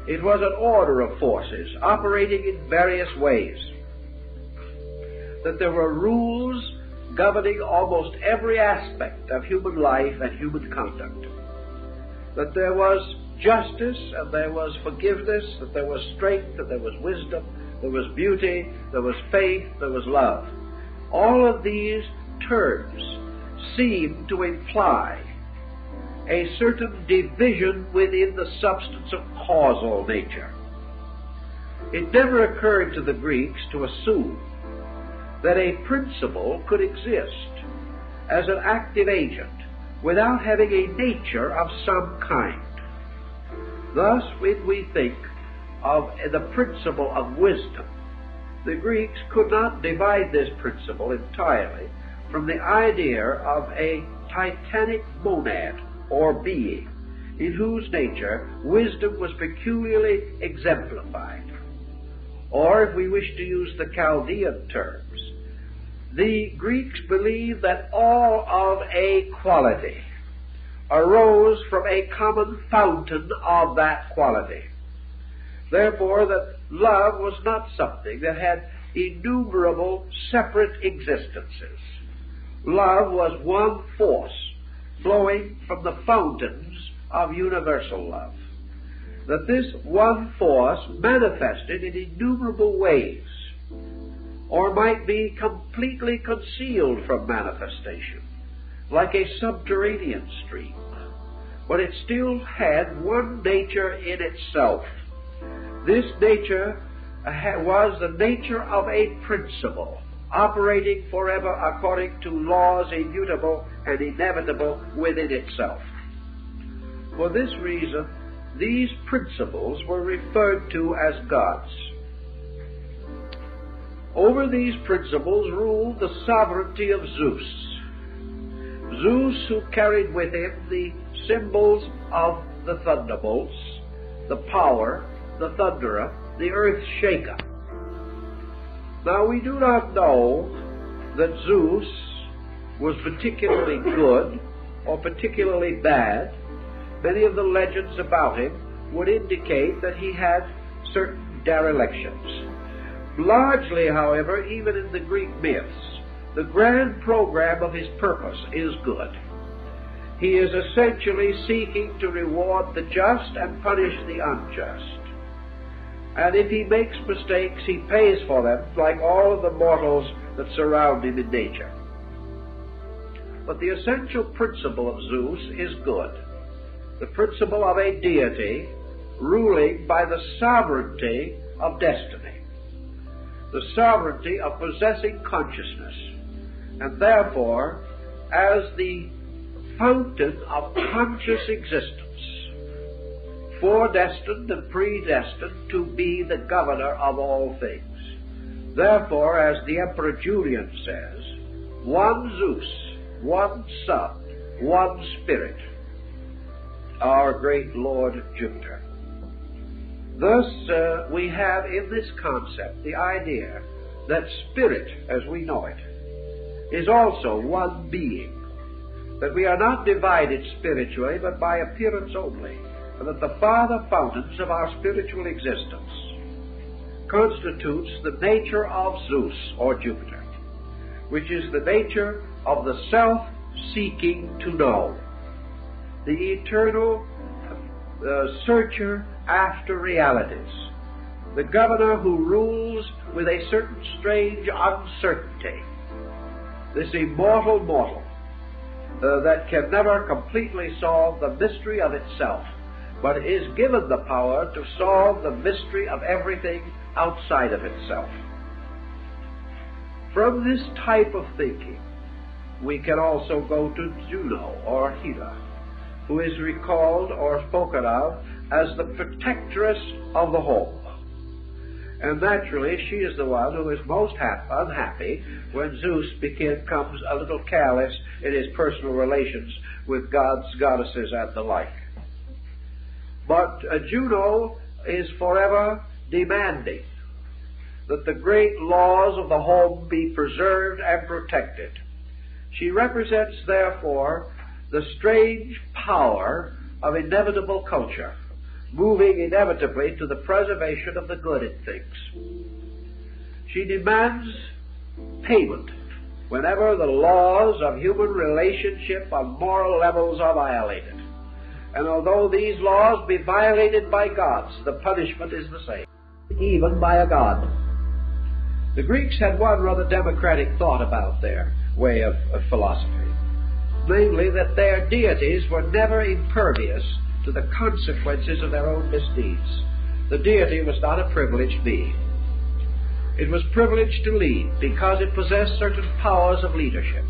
It was an order of forces operating in various ways. That there were rules governing almost every aspect of human life and human conduct. That there was justice and there was forgiveness, that there was strength and there was wisdom, there was beauty, there was faith, there was love. All of these terms seem to imply a certain division within the substance of causal nature. It never occurred to the Greeks to assume that a principle could exist as an active agent without having a nature of some kind. Thus, when we think of the principle of wisdom, the Greeks could not divide this principle entirely from the idea of a titanic monad or being in whose nature wisdom was peculiarly exemplified. Or, if we wish to use the Chaldean terms, the Greeks believed that all of a quality arose from a common fountain of that quality. Therefore, that love was not something that had innumerable separate existences. Love was one force flowing from the fountains of universal love. That this one force manifested in innumerable ways or might be completely concealed from manifestation, like a subterranean stream. But it still had one nature in itself. This nature uh, was the nature of a principle, operating forever according to laws immutable and inevitable within itself. For this reason, these principles were referred to as gods. Over these principles ruled the sovereignty of Zeus. Zeus, who carried with him the symbols of the thunderbolts, the power, the thunderer, the earth shaker. Now, we do not know that Zeus was particularly good or particularly bad. Many of the legends about him would indicate that he had certain derelictions. Largely, however, even in the Greek myths, the grand program of his purpose is good. He is essentially seeking to reward the just and punish the unjust. And if he makes mistakes, he pays for them, like all of the mortals that surround him in nature. But the essential principle of Zeus is good. The principle of a deity ruling by the sovereignty of destiny the sovereignty of possessing consciousness, and therefore as the fountain of conscious existence, foredestined and predestined to be the governor of all things. Therefore, as the Emperor Julian says, one Zeus, one Sun, one Spirit, our great Lord Jupiter. Thus, uh, we have in this concept the idea that spirit, as we know it, is also one being. That we are not divided spiritually, but by appearance only. And that the father fountains of our spiritual existence constitutes the nature of Zeus or Jupiter, which is the nature of the self seeking to know, the eternal uh, searcher after realities, the governor who rules with a certain strange uncertainty, this immortal mortal uh, that can never completely solve the mystery of itself, but is given the power to solve the mystery of everything outside of itself. From this type of thinking, we can also go to Juno or Hera, who is recalled or spoken of as the protectress of the home. And naturally, she is the one who is most unhappy when Zeus becomes a little careless in his personal relations with gods, goddesses, and the like. But uh, Juno is forever demanding that the great laws of the home be preserved and protected. She represents, therefore, the strange power of inevitable culture moving inevitably to the preservation of the good in things. She demands payment whenever the laws of human relationship on moral levels are violated. And although these laws be violated by gods, the punishment is the same, even by a god. The Greeks had one rather democratic thought about their way of, of philosophy, namely that their deities were never impervious to the consequences of their own misdeeds. The deity was not a privileged being. It was privileged to lead because it possessed certain powers of leadership.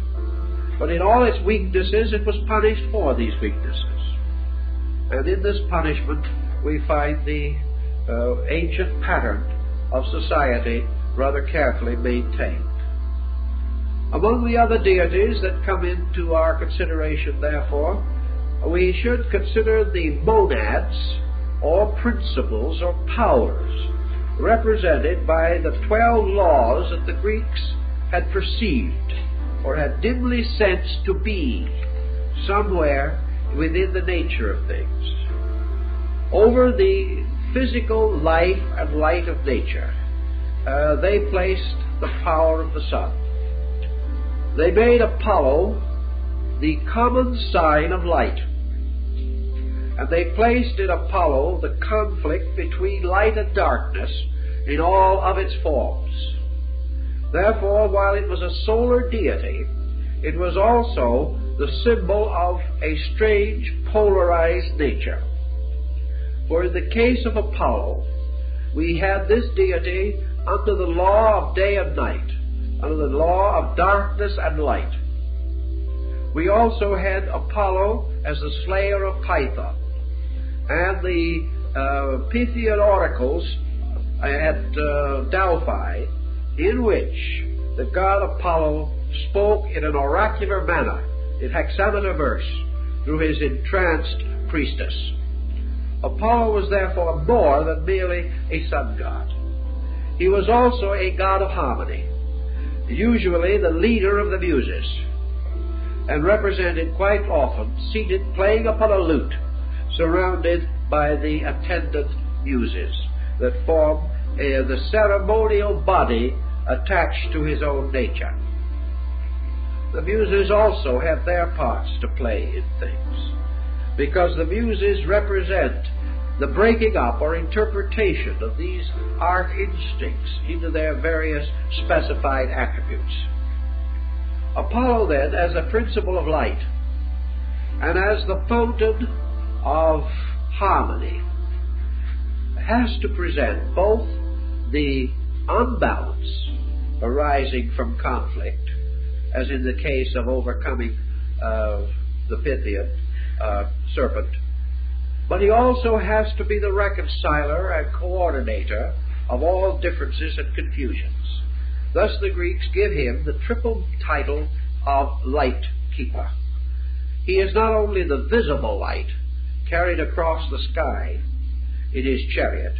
But in all its weaknesses, it was punished for these weaknesses. And in this punishment, we find the uh, ancient pattern of society rather carefully maintained. Among the other deities that come into our consideration, therefore, we should consider the monads or principles or powers represented by the twelve laws that the Greeks had perceived or had dimly sensed to be somewhere within the nature of things. Over the physical life and light of nature, uh, they placed the power of the sun. They made Apollo the common sign of light and they placed in Apollo the conflict between light and darkness in all of its forms. Therefore, while it was a solar deity, it was also the symbol of a strange polarized nature. For in the case of Apollo, we had this deity under the law of day and night, under the law of darkness and light. We also had Apollo as the slayer of Python and the uh, Pythian oracles at uh, Delphi, in which the god Apollo spoke in an oracular manner, in hexameter verse, through his entranced priestess. Apollo was therefore more than merely a sun god. He was also a god of harmony, usually the leader of the muses, and represented quite often seated playing upon a lute surrounded by the attendant muses that form uh, the ceremonial body attached to his own nature. The muses also have their parts to play in things, because the muses represent the breaking up or interpretation of these arch instincts into their various specified attributes. Apollo, then, as a principle of light, and as the fountain of harmony has to present both the unbalance arising from conflict, as in the case of overcoming uh, the Pythian uh, serpent, but he also has to be the reconciler and coordinator of all differences and confusions. Thus, the Greeks give him the triple title of light keeper. He is not only the visible light carried across the sky in his chariot,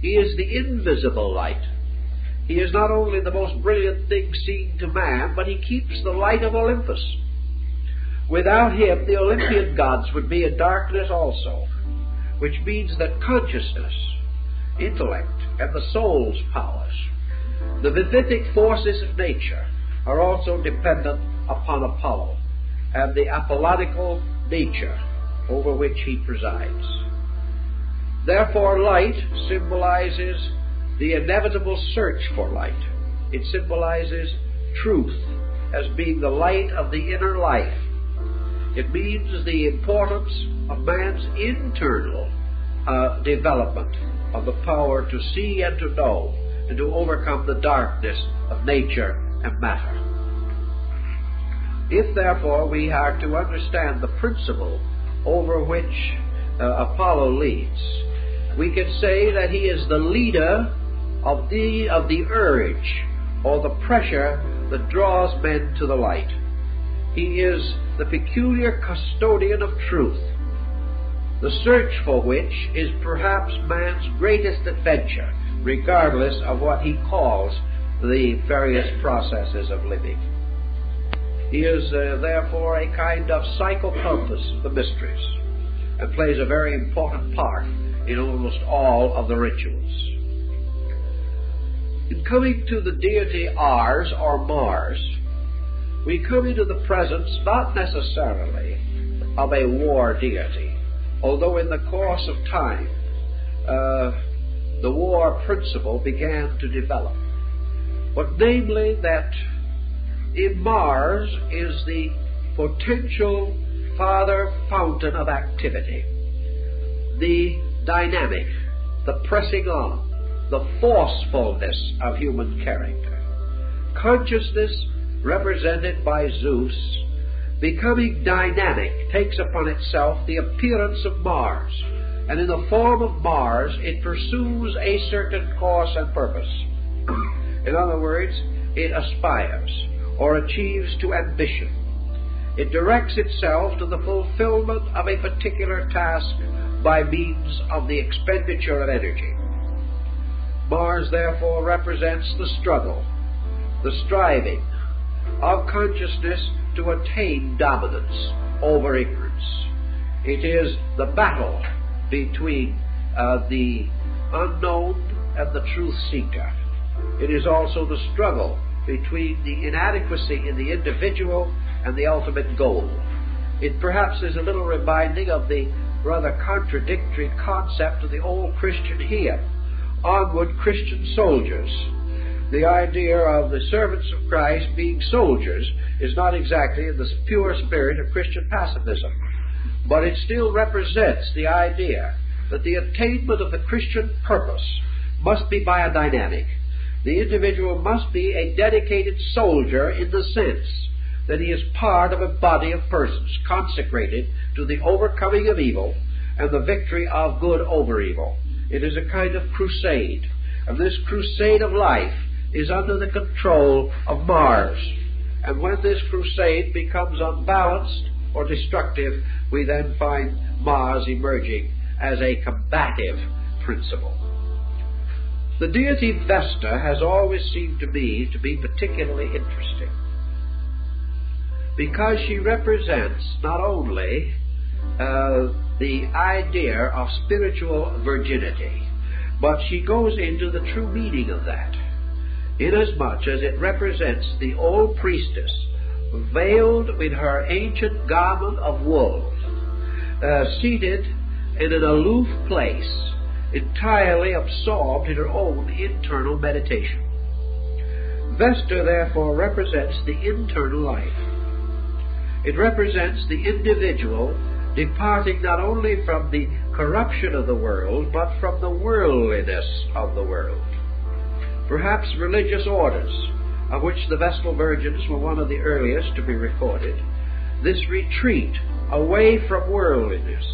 he is the invisible light. He is not only the most brilliant thing seen to man, but he keeps the light of Olympus. Without him, the Olympian gods would be in darkness also, which means that consciousness, intellect, and the soul's powers, the vivific forces of nature, are also dependent upon Apollo and the Apollonical nature over which he presides. Therefore, light symbolizes the inevitable search for light. It symbolizes truth as being the light of the inner life. It means the importance of man's internal uh, development of the power to see and to know and to overcome the darkness of nature and matter. If therefore we are to understand the principle over which uh, Apollo leads, we can say that he is the leader of the of the urge or the pressure that draws men to the light. He is the peculiar custodian of truth, the search for which is perhaps man's greatest adventure, regardless of what he calls the various processes of living. He is uh, therefore a kind of psychopompos of the mysteries and plays a very important part in almost all of the rituals. In coming to the deity Ares or Mars, we come into the presence not necessarily of a war deity, although in the course of time uh, the war principle began to develop. But namely, that in Mars is the potential father fountain of activity, the dynamic, the pressing on, the forcefulness of human character. Consciousness, represented by Zeus, becoming dynamic, takes upon itself the appearance of Mars, and in the form of Mars, it pursues a certain course and purpose. In other words, it aspires or achieves to ambition. It directs itself to the fulfillment of a particular task by means of the expenditure of energy. Mars, therefore, represents the struggle, the striving of consciousness to attain dominance over ignorance. It is the battle between uh, the unknown and the truth seeker. It is also the struggle between the inadequacy in the individual and the ultimate goal. It perhaps is a little reminding of the rather contradictory concept of the old Christian hymn, Onward Christian Soldiers. The idea of the servants of Christ being soldiers is not exactly in the pure spirit of Christian pacifism, but it still represents the idea that the attainment of the Christian purpose must be biodynamic. The individual must be a dedicated soldier in the sense that he is part of a body of persons consecrated to the overcoming of evil and the victory of good over evil. It is a kind of crusade. And this crusade of life is under the control of Mars. And when this crusade becomes unbalanced or destructive, we then find Mars emerging as a combative principle. The deity Vesta has always seemed to me to be particularly interesting because she represents not only uh, the idea of spiritual virginity, but she goes into the true meaning of that, inasmuch as it represents the old priestess veiled with her ancient garment of wool, uh, seated in an aloof place, entirely absorbed in her own internal meditation. Vesta therefore represents the internal life. It represents the individual departing not only from the corruption of the world, but from the worldliness of the world. Perhaps religious orders, of which the Vestal Virgins were one of the earliest to be recorded, this retreat away from worldliness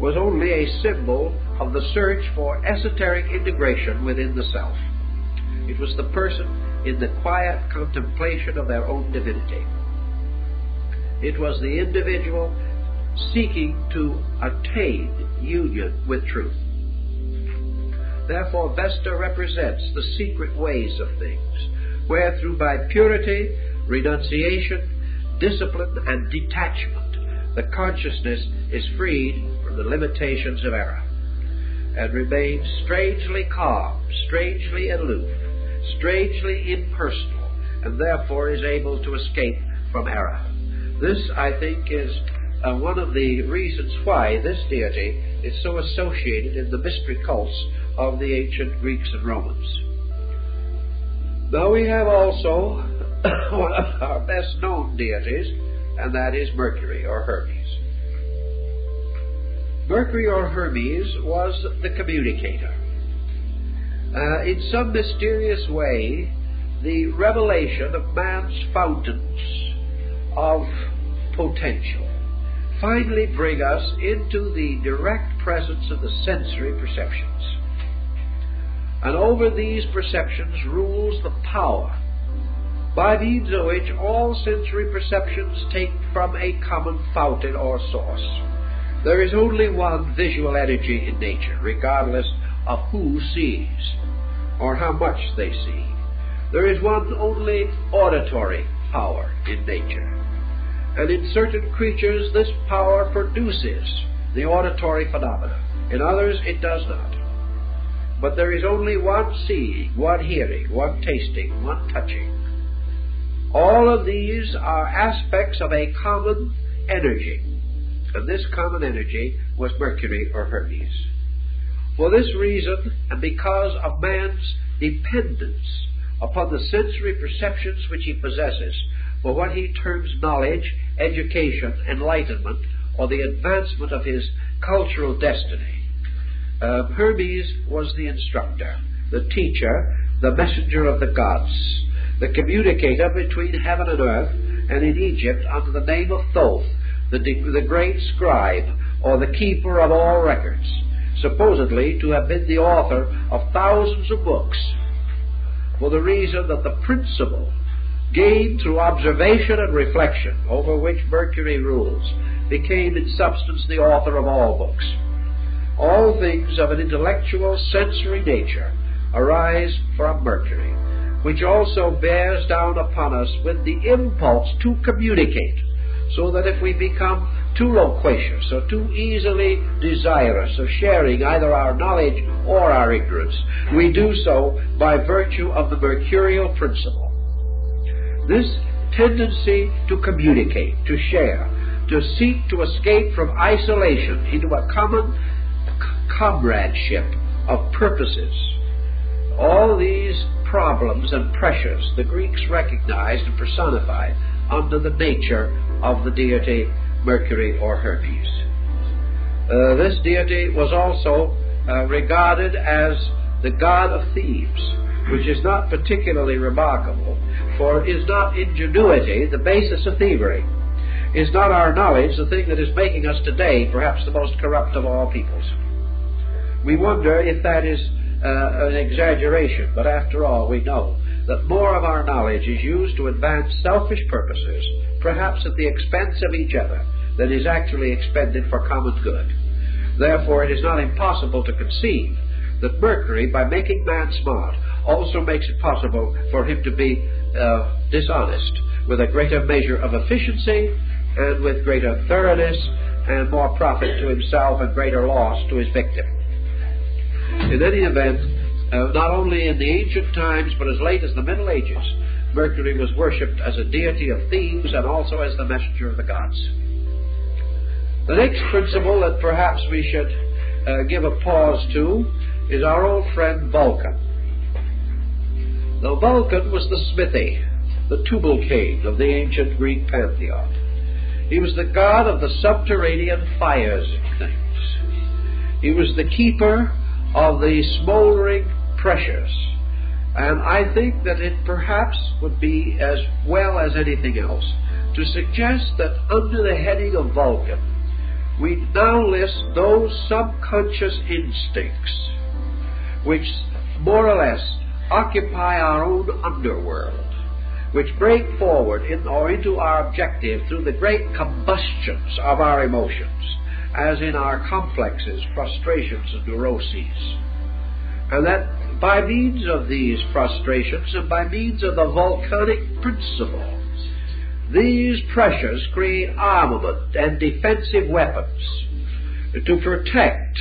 was only a symbol of the search for esoteric integration within the self. It was the person in the quiet contemplation of their own divinity. It was the individual seeking to attain union with truth. Therefore, Vesta represents the secret ways of things, where through by purity, renunciation, discipline, and detachment, the consciousness is freed from the limitations of error and remains strangely calm, strangely aloof, strangely impersonal, and therefore is able to escape from error. This, I think, is uh, one of the reasons why this deity is so associated in the mystery cults of the ancient Greeks and Romans. Now we have also one of our best known deities, and that is Mercury or Hermes. Mercury or Hermes was the communicator. Uh, in some mysterious way, the revelation of man's fountains of potential finally bring us into the direct presence of the sensory perceptions. And over these perceptions rules the power by means of which all sensory perceptions take from a common fountain or source. There is only one visual energy in nature, regardless of who sees or how much they see. There is one only auditory power in nature. And in certain creatures, this power produces the auditory phenomena. In others, it does not. But there is only one seeing, one hearing, one tasting, one touching. All of these are aspects of a common energy. And this common energy was Mercury or Hermes. For this reason, and because of man's dependence upon the sensory perceptions which he possesses, for what he terms knowledge, education, enlightenment, or the advancement of his cultural destiny. Uh, Hermes was the instructor, the teacher, the messenger of the gods, the communicator between heaven and earth, and in Egypt under the name of Thoth, the, the great scribe, or the keeper of all records, supposedly to have been the author of thousands of books, for the reason that the principle gained through observation and reflection, over which Mercury rules, became in substance the author of all books. All things of an intellectual, sensory nature arise from Mercury, which also bears down upon us with the impulse to communicate, so that if we become too loquacious or too easily desirous of sharing either our knowledge or our ignorance, we do so by virtue of the mercurial principle. This tendency to communicate, to share, to seek to escape from isolation into a common comradeship of purposes. All these problems and pressures the Greeks recognized and personified under the nature of the deity Mercury or Hermes. Uh, this deity was also uh, regarded as the god of thieves which is not particularly remarkable, for is not ingenuity the basis of thievery? Is not our knowledge the thing that is making us today perhaps the most corrupt of all peoples? We wonder if that is uh, an exaggeration, but after all, we know that more of our knowledge is used to advance selfish purposes, perhaps at the expense of each other, than is actually expended for common good. Therefore, it is not impossible to conceive that Mercury, by making man smart, also makes it possible for him to be uh, dishonest with a greater measure of efficiency and with greater thoroughness and more profit to himself and greater loss to his victim. In any event, uh, not only in the ancient times but as late as the Middle Ages, Mercury was worshipped as a deity of thieves and also as the messenger of the gods. The next principle that perhaps we should uh, give a pause to is our old friend Vulcan. Now, Vulcan was the smithy, the Tubal-cain of the ancient Greek pantheon. He was the god of the subterranean fires of things. He was the keeper of the smoldering pressures. And I think that it perhaps would be as well as anything else to suggest that under the heading of Vulcan, we now list those subconscious instincts which more or less occupy our own underworld, which break forward in, or into our objective through the great combustions of our emotions, as in our complexes, frustrations, and neuroses. And that by means of these frustrations and by means of the volcanic principle, these pressures create armament and defensive weapons to protect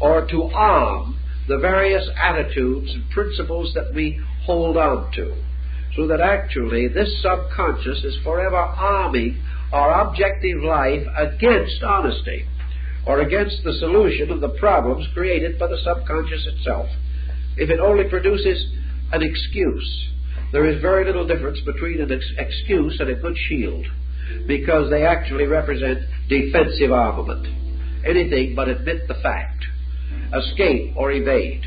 or to arm the various attitudes and principles that we hold on to. So that actually this subconscious is forever arming our objective life against honesty or against the solution of the problems created by the subconscious itself. If it only produces an excuse, there is very little difference between an ex- excuse and a good shield because they actually represent defensive armament. Anything but admit the fact, escape or evade,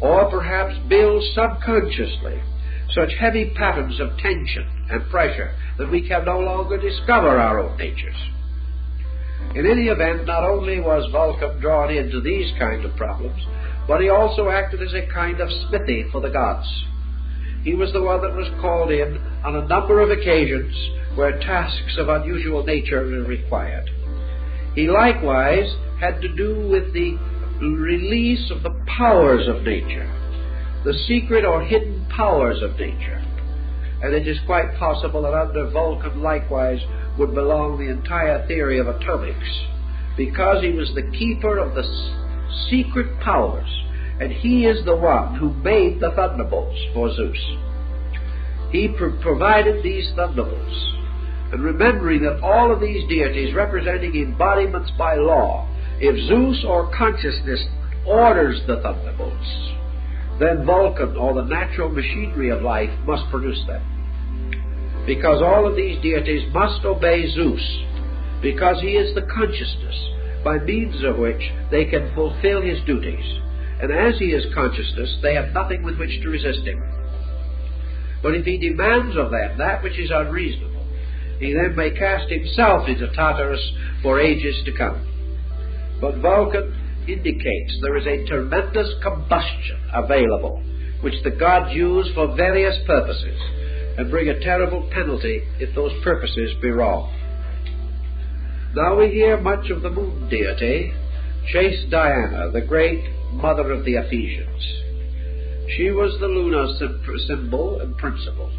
or perhaps build subconsciously such heavy patterns of tension and pressure that we can no longer discover our own natures. In any event, not only was Vulcan drawn into these kind of problems, but he also acted as a kind of smithy for the gods. He was the one that was called in on a number of occasions where tasks of unusual nature were required. He likewise had to do with the release of the powers of nature the secret or hidden powers of nature. And it is quite possible that under Vulcan likewise would belong the entire theory of atomics, because he was the keeper of the secret powers, and he is the one who made the thunderbolts for Zeus. He provided these thunderbolts. And remembering that all of these deities representing embodiments by law, if Zeus or consciousness orders the thunderbolts, then Vulcan, or the natural machinery of life, must produce them. Because all of these deities must obey Zeus, because he is the consciousness by means of which they can fulfill his duties. And as he is consciousness, they have nothing with which to resist him. But if he demands of them that which is unreasonable, he then may cast himself into Tartarus for ages to come. But Vulcan indicates there is a tremendous combustion available, which the gods use for various purposes, and bring a terrible penalty if those purposes be wrong. Now we hear much of the moon deity, chase Diana, the great mother of the Ephesians. She was the lunar symbol and principle,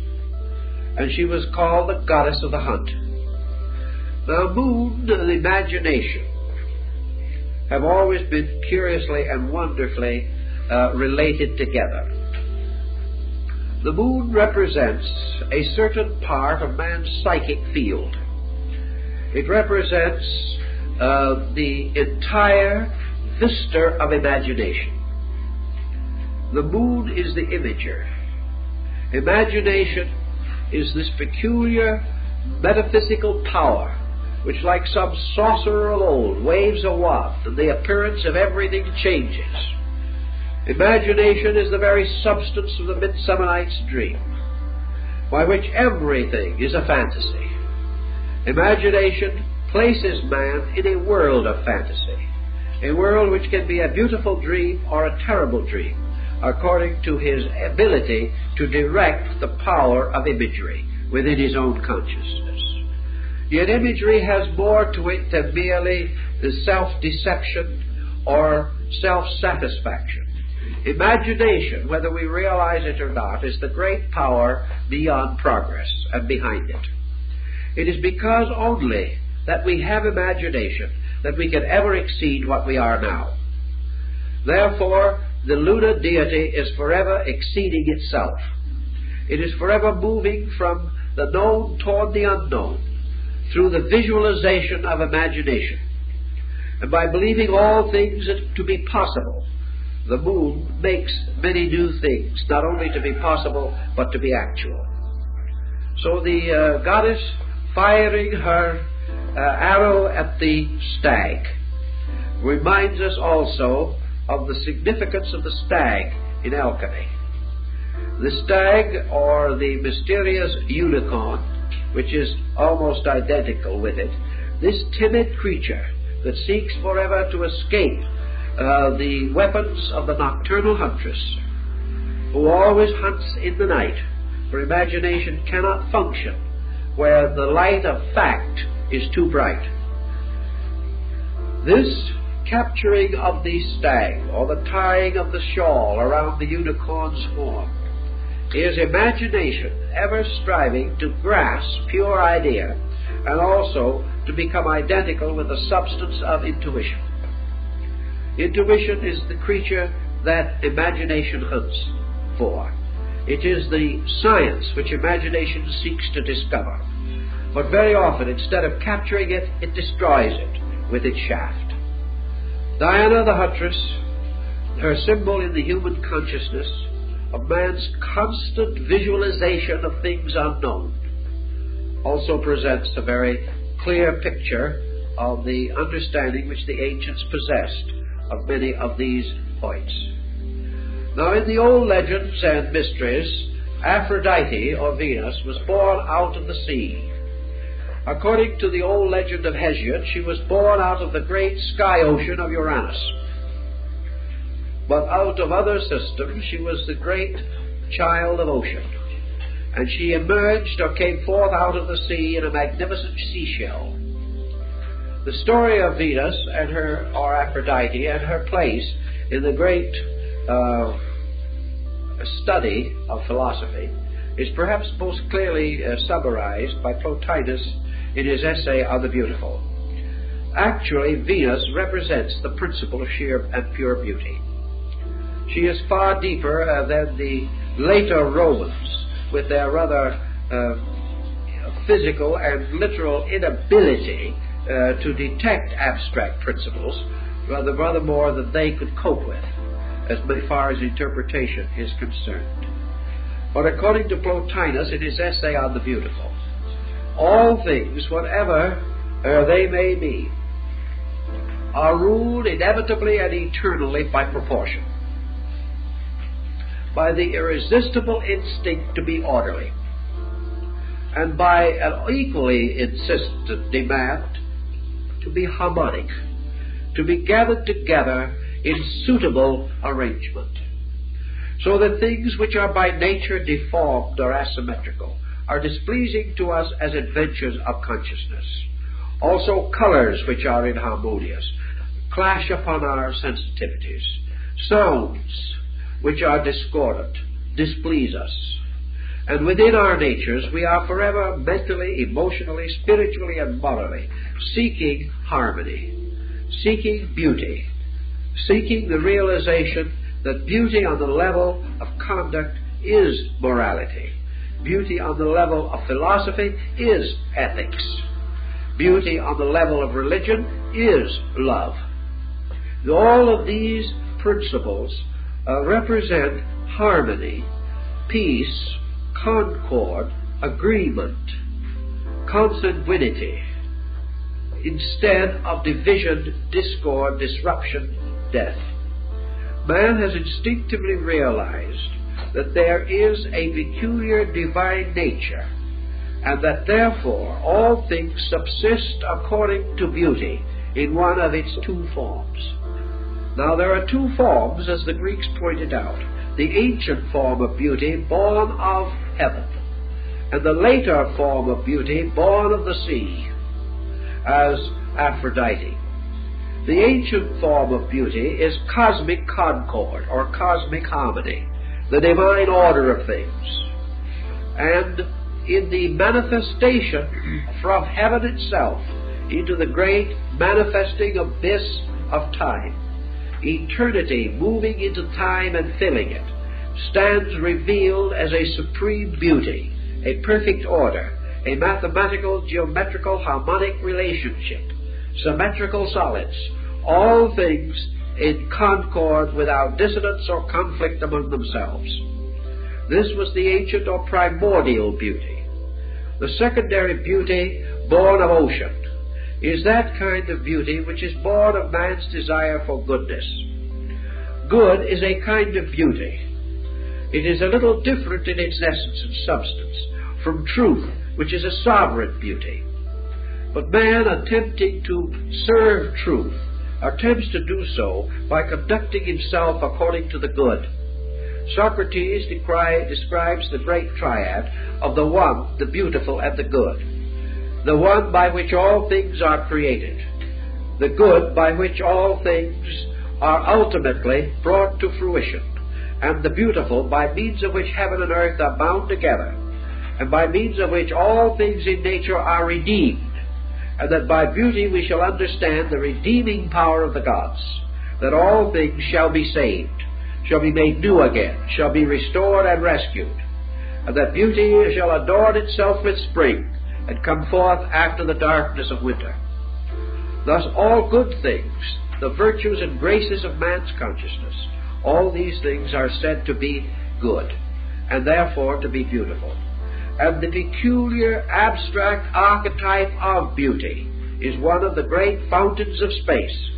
and she was called the goddess of the hunt. Now, moon and imagination have always been curiously and wonderfully uh, related together. The moon represents a certain part of man's psychic field. It represents uh, the entire vista of imagination. The moon is the imager. Imagination is this peculiar metaphysical power which, like some sorcerer of old, waves a wand, and the appearance of everything changes. Imagination is the very substance of the Midsummer Night's Dream, by which everything is a fantasy. Imagination places man in a world of fantasy, a world which can be a beautiful dream or a terrible dream, according to his ability to direct the power of imagery within his own consciousness. Yet imagery has more to it than merely the self-deception or self-satisfaction. Imagination, whether we realize it or not, is the great power beyond progress and behind it. It is because only that we have imagination that we can ever exceed what we are now. Therefore, the lunar deity is forever exceeding itself. It is forever moving from the known toward the unknown through the visualization of imagination. And by believing all things to be possible, the moon makes many new things, not only to be possible, but to be actual. So the uh, goddess firing her uh, arrow at the stag reminds us also of the significance of the stag in alchemy. The stag, or the mysterious unicorn, which is almost identical with it. This timid creature that seeks forever to escape uh, the weapons of the nocturnal huntress, who always hunts in the night, For imagination cannot function where the light of fact is too bright. This capturing of the stag, or the tying of the shawl around the unicorn's horn, is imagination ever striving to grasp pure idea and also to become identical with the substance of intuition. Intuition is the creature that imagination hunts for. It is the science which imagination seeks to discover. But very often, instead of capturing it, it destroys it with its shaft. Diana the Huntress, her symbol in the human consciousness of man's constant visualization of things unknown, also presents a very clear picture of the understanding which the ancients possessed of many of these points. Now, in the old legends and mysteries, Aphrodite, or Venus, was born out of the sea. According to the old legend of Hesiod, she was born out of the great sky ocean of Uranus. But out of other systems, she was the great child of ocean. And she emerged or came forth out of the sea in a magnificent seashell. The story of Venus and her, or Aphrodite, and her place in the great uh, study of philosophy is perhaps most clearly uh, summarized by Plotinus in his essay on the beautiful. Actually, Venus represents the principle of sheer and pure beauty. She is far deeper uh, than the later Romans, with their rather uh, physical and literal inability uh, to detect abstract principles, rather, rather more than they could cope with as far as interpretation is concerned. But according to Plotinus in his essay on the beautiful, all things, whatever uh, they may be, are ruled inevitably and eternally by proportion, by the irresistible instinct to be orderly, and by an equally insistent demand to be harmonic, to be gathered together in suitable arrangement. So that things which are by nature deformed or asymmetrical are displeasing to us as adventures of consciousness. Also, colors which are inharmonious clash upon our sensitivities. Sounds which are discordant displease us. And within our natures, we are forever mentally, emotionally, spiritually, and morally seeking harmony, seeking beauty, seeking the realization that beauty on the level of conduct is morality. Beauty on the level of philosophy is ethics. Beauty on the level of religion is love. All of these principles uh, represent harmony, peace, concord, agreement, consanguinity, instead of division, discord, disruption, death. Man has instinctively realized that there is a peculiar divine nature, and that therefore all things subsist according to beauty in one of its two forms. Now, there are two forms, as the Greeks pointed out the ancient form of beauty born of heaven, and the later form of beauty born of the sea, as Aphrodite. The ancient form of beauty is cosmic concord or cosmic harmony, the divine order of things. And in the manifestation from heaven itself into the great manifesting abyss of time, eternity moving into time and filling it, stands revealed as a supreme beauty, a perfect order, a mathematical, geometrical, harmonic relationship symmetrical solids, all things in concord without dissonance or conflict among themselves. This was the ancient or primordial beauty. The secondary beauty born of ocean is that kind of beauty which is born of man's desire for goodness. Good is a kind of beauty. It is a little different in its essence and substance from truth, which is a sovereign beauty. But man attempting to serve truth attempts to do so by conducting himself according to the good, Socrates describes the great triad of the one, the beautiful, and the good. The one by which all things are created. The good by which all things are ultimately brought to fruition. And the beautiful by means of which heaven and earth are bound together. And by means of which all things in nature are redeemed. And that by beauty we shall understand the redeeming power of the gods. That all things shall be saved shall be made new again, shall be restored and rescued, and that beauty shall adorn itself with spring, and come forth after the darkness of winter. Thus, all good things, the virtues and graces of man's consciousness, all these things are said to be good, and therefore to be beautiful. And the peculiar abstract archetype of beauty is one of the great fountains of space,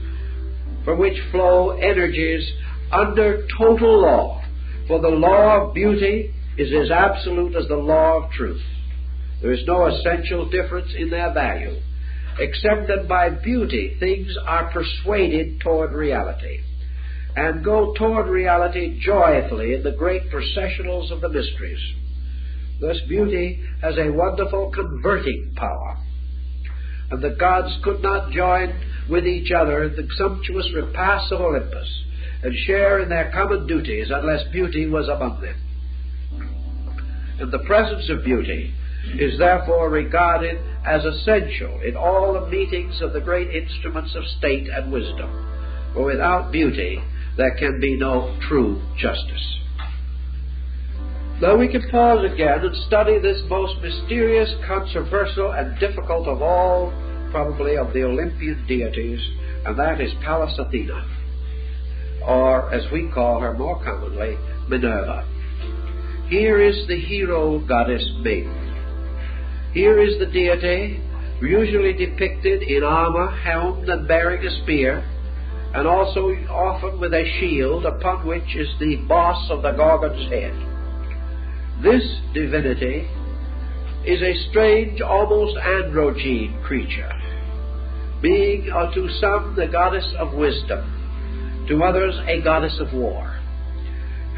from which flow energies under total law. For the law of beauty is as absolute as the law of truth. There is no essential difference in their value, except that by beauty things are persuaded toward reality, and go toward reality joyfully in the great processionals of the mysteries. Thus, beauty has a wonderful converting power. And the gods could not join with each other in the sumptuous repasts of Olympus and share in their common duties unless beauty was among them. And the presence of beauty is therefore regarded as essential in all the meetings of the great instruments of state and wisdom. For without beauty, there can be no true justice. Now we can pause again and study this most mysterious, controversial, and difficult of all, probably, of the Olympian deities, and that is Pallas Athena or as we call her more commonly, Minerva. Here is the hero goddess maiden. Here is the deity, usually depicted in armor, helmed, and bearing a spear, and also often with a shield upon which is the boss of the Gorgon's head. This divinity is a strange, almost androgyne creature, being to some the goddess of wisdom, to others a goddess of war.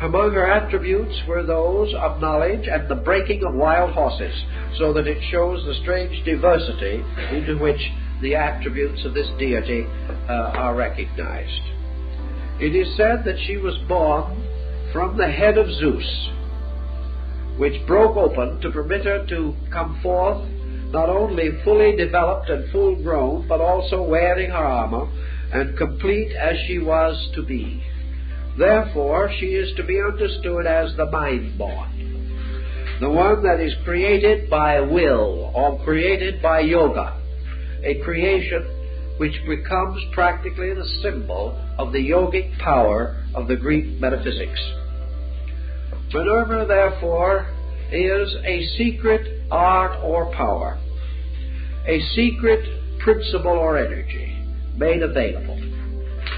Among her attributes were those of knowledge and the breaking of wild horses, so that it shows the strange diversity into which the attributes of this deity uh, are recognized. It is said that she was born from the head of Zeus, which broke open to permit her to come forth not only fully developed and full grown, but also wearing her armor and complete as she was to be. Therefore, she is to be understood as the mind born, the one that is created by will or created by yoga, a creation which becomes practically the symbol of the yogic power of the Greek metaphysics. Minerva, therefore, is a secret art or power, a secret principle or energy made available.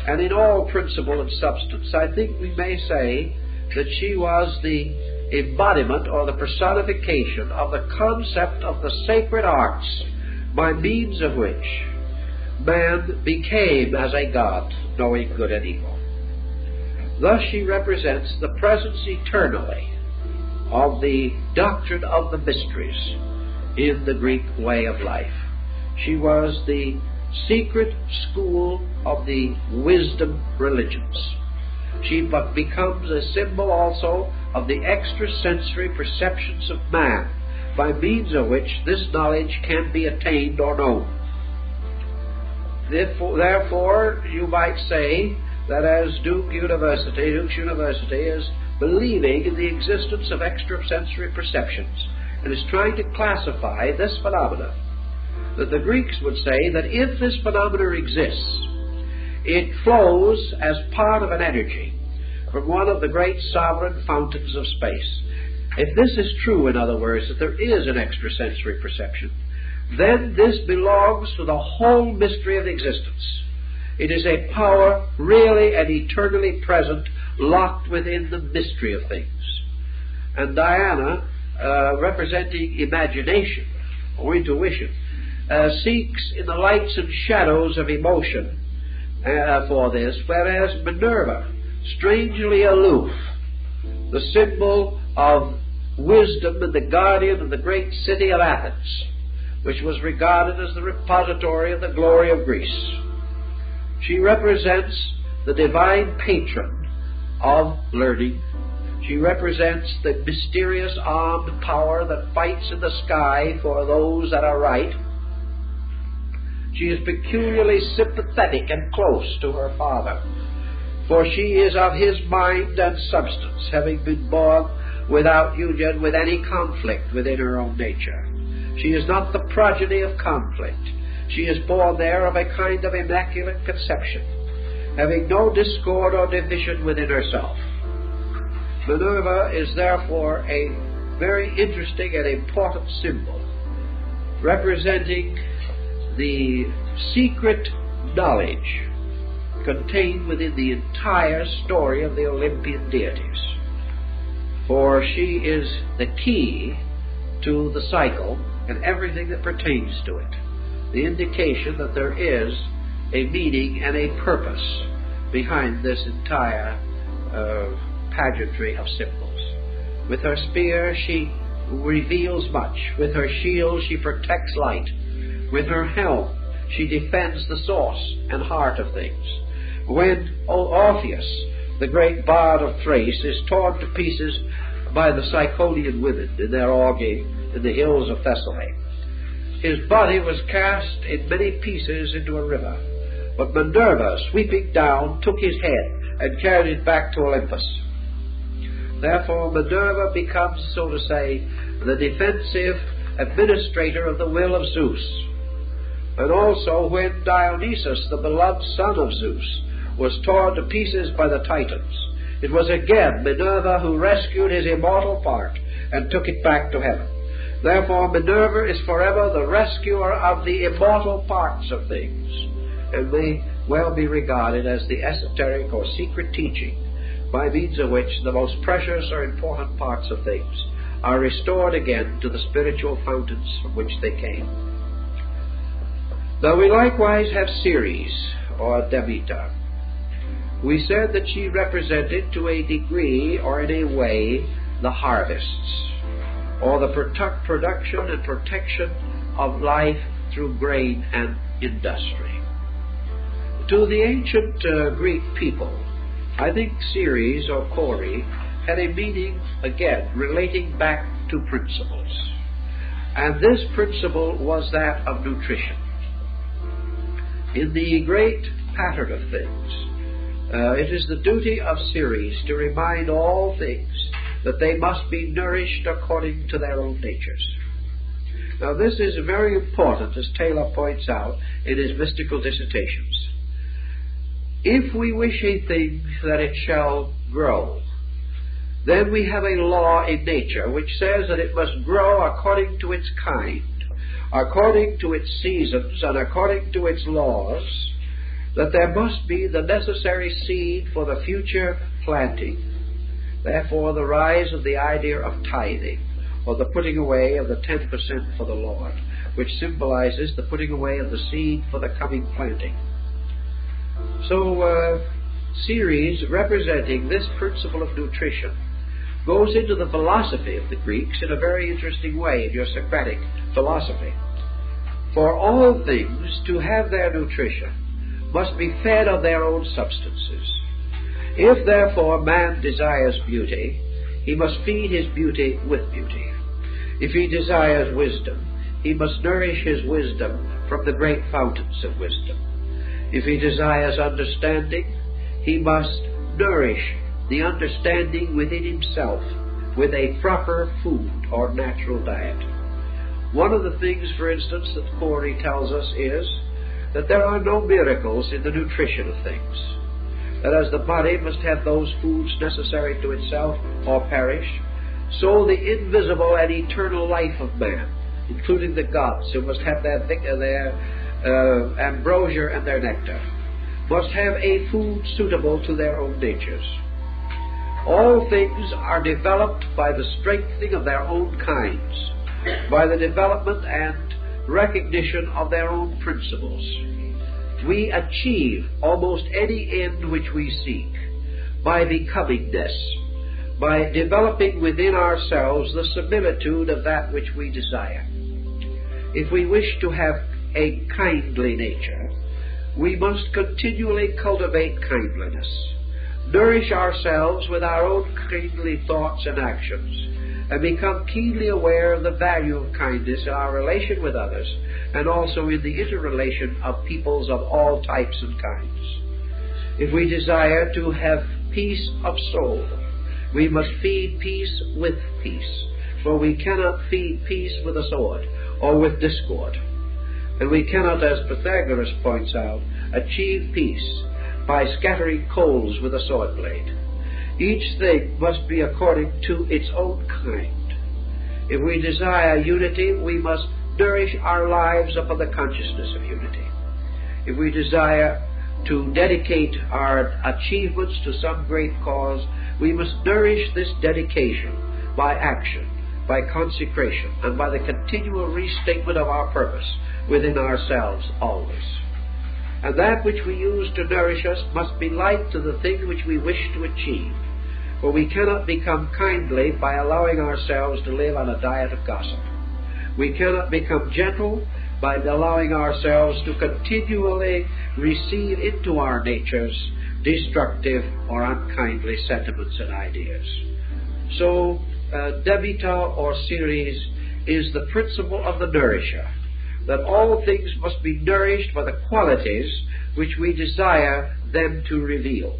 And in all principle and substance, I think we may say that she was the embodiment or the personification of the concept of the sacred arts by means of which man became as a god, knowing good and evil. Thus she represents the presence eternally of the doctrine of the mysteries in the Greek way of life. She was the secret school of the wisdom religions. She but becomes a symbol also of the extrasensory perceptions of man, by means of which this knowledge can be attained or known. Therefore, therefore you might say that as Duke University, Duke's University is believing in the existence of extrasensory perceptions and is trying to classify this phenomenon that the Greeks would say that if this phenomenon exists, it flows as part of an energy from one of the great sovereign fountains of space. If this is true, in other words, that there is an extrasensory perception, then this belongs to the whole mystery of existence. It is a power really and eternally present, locked within the mystery of things. And Diana, uh, representing imagination or intuition, uh, seeks in the lights and shadows of emotion uh, for this, whereas Minerva, strangely aloof, the symbol of wisdom and the guardian of the great city of Athens, which was regarded as the repository of the glory of Greece. She represents the divine patron of learning. She represents the mysterious armed power that fights in the sky for those that are right. She is peculiarly sympathetic and close to her father, for she is of his mind and substance, having been born without union with any conflict within her own nature. She is not the progeny of conflict. She is born there of a kind of immaculate conception, having no discord or division within herself. Minerva is therefore a very interesting and important symbol, representing the secret knowledge contained within the entire story of the Olympian deities. For she is the key to the cycle and everything that pertains to it. The indication that there is a meaning and a purpose behind this entire uh, pageantry of symbols. With her spear, she reveals much. With her shield, she protects light. With her helm, she defends the source and heart of things. When Orpheus, the great bard of Thrace, is torn to pieces by the Ciconian women in their orgy in the hills of Thessaly, his body was cast in many pieces into a river. But Minerva, sweeping down, took his head and carried it back to Olympus. Therefore, Minerva becomes, so to say, the defensive administrator of the will of Zeus. And also, when Dionysus, the beloved son of Zeus, was torn to pieces by the Titans, it was again Minerva who rescued his immortal part and took it back to heaven. Therefore, Minerva is forever the rescuer of the immortal parts of things, and may well be regarded as the esoteric or secret teaching by means of which the most precious or important parts of things are restored again to the spiritual fountains from which they came. Now, we likewise have Ceres, or Demeter. We said that she represented to a degree or in a way the harvests or the production and protection of life through grain and industry. To the ancient uh, Greek people, I think Ceres or Kore had a meaning, again, relating back to principles. And this principle was that of nutrition. In the great pattern of things, uh, it is the duty of Ceres to remind all things that they must be nourished according to their own natures. Now, this is very important, as Taylor points out in his mystical dissertations. If we wish a thing that it shall grow, then we have a law in nature which says that it must grow according to its kind, according to its seasons, and according to its laws, that there must be the necessary seed for the future planting. Therefore, the rise of the idea of tithing, or the putting away of the 10% for the Lord, which symbolizes the putting away of the seed for the coming planting. So, uh, Ceres representing this principle of nutrition goes into the philosophy of the Greeks in a very interesting way in your Socratic philosophy. For all things to have their nutrition must be fed on their own substances. If therefore man desires beauty, he must feed his beauty with beauty. If he desires wisdom, he must nourish his wisdom from the great fountains of wisdom. If he desires understanding, he must nourish the understanding within himself with a proper food or natural diet. One of the things, for instance, that Kore tells us is that there are no miracles in the nutrition of things that as the body must have those foods necessary to itself or perish, so the invisible and eternal life of man, including the gods who must have their, their uh, ambrosia and their nectar, must have a food suitable to their own natures. All things are developed by the strengthening of their own kinds, by the development and recognition of their own principles we achieve almost any end which we seek by becomingness, by developing within ourselves the similitude of that which we desire. If we wish to have a kindly nature, we must continually cultivate kindliness, nourish ourselves with our own kindly thoughts and actions, and become keenly aware of the value of kindness in our relation with others and also in the interrelation of peoples of all types and kinds. If we desire to have peace of soul, we must feed peace with peace, for we cannot feed peace with a sword or with discord. And we cannot, as Pythagoras points out, achieve peace by scattering coals with a sword blade. Each thing must be according to its own kind. If we desire unity, we must nourish our lives upon the consciousness of unity. If we desire to dedicate our achievements to some great cause, we must nourish this dedication by action, by consecration, and by the continual restatement of our purpose within ourselves always. And that which we use to nourish us must be like to the thing which we wish to achieve. For we cannot become kindly by allowing ourselves to live on a diet of gossip. We cannot become gentle by allowing ourselves to continually receive into our natures destructive or unkindly sentiments and ideas. So, uh, Demeter or Ceres is the principle of the nourisher, that all things must be nourished by the qualities which we desire them to reveal.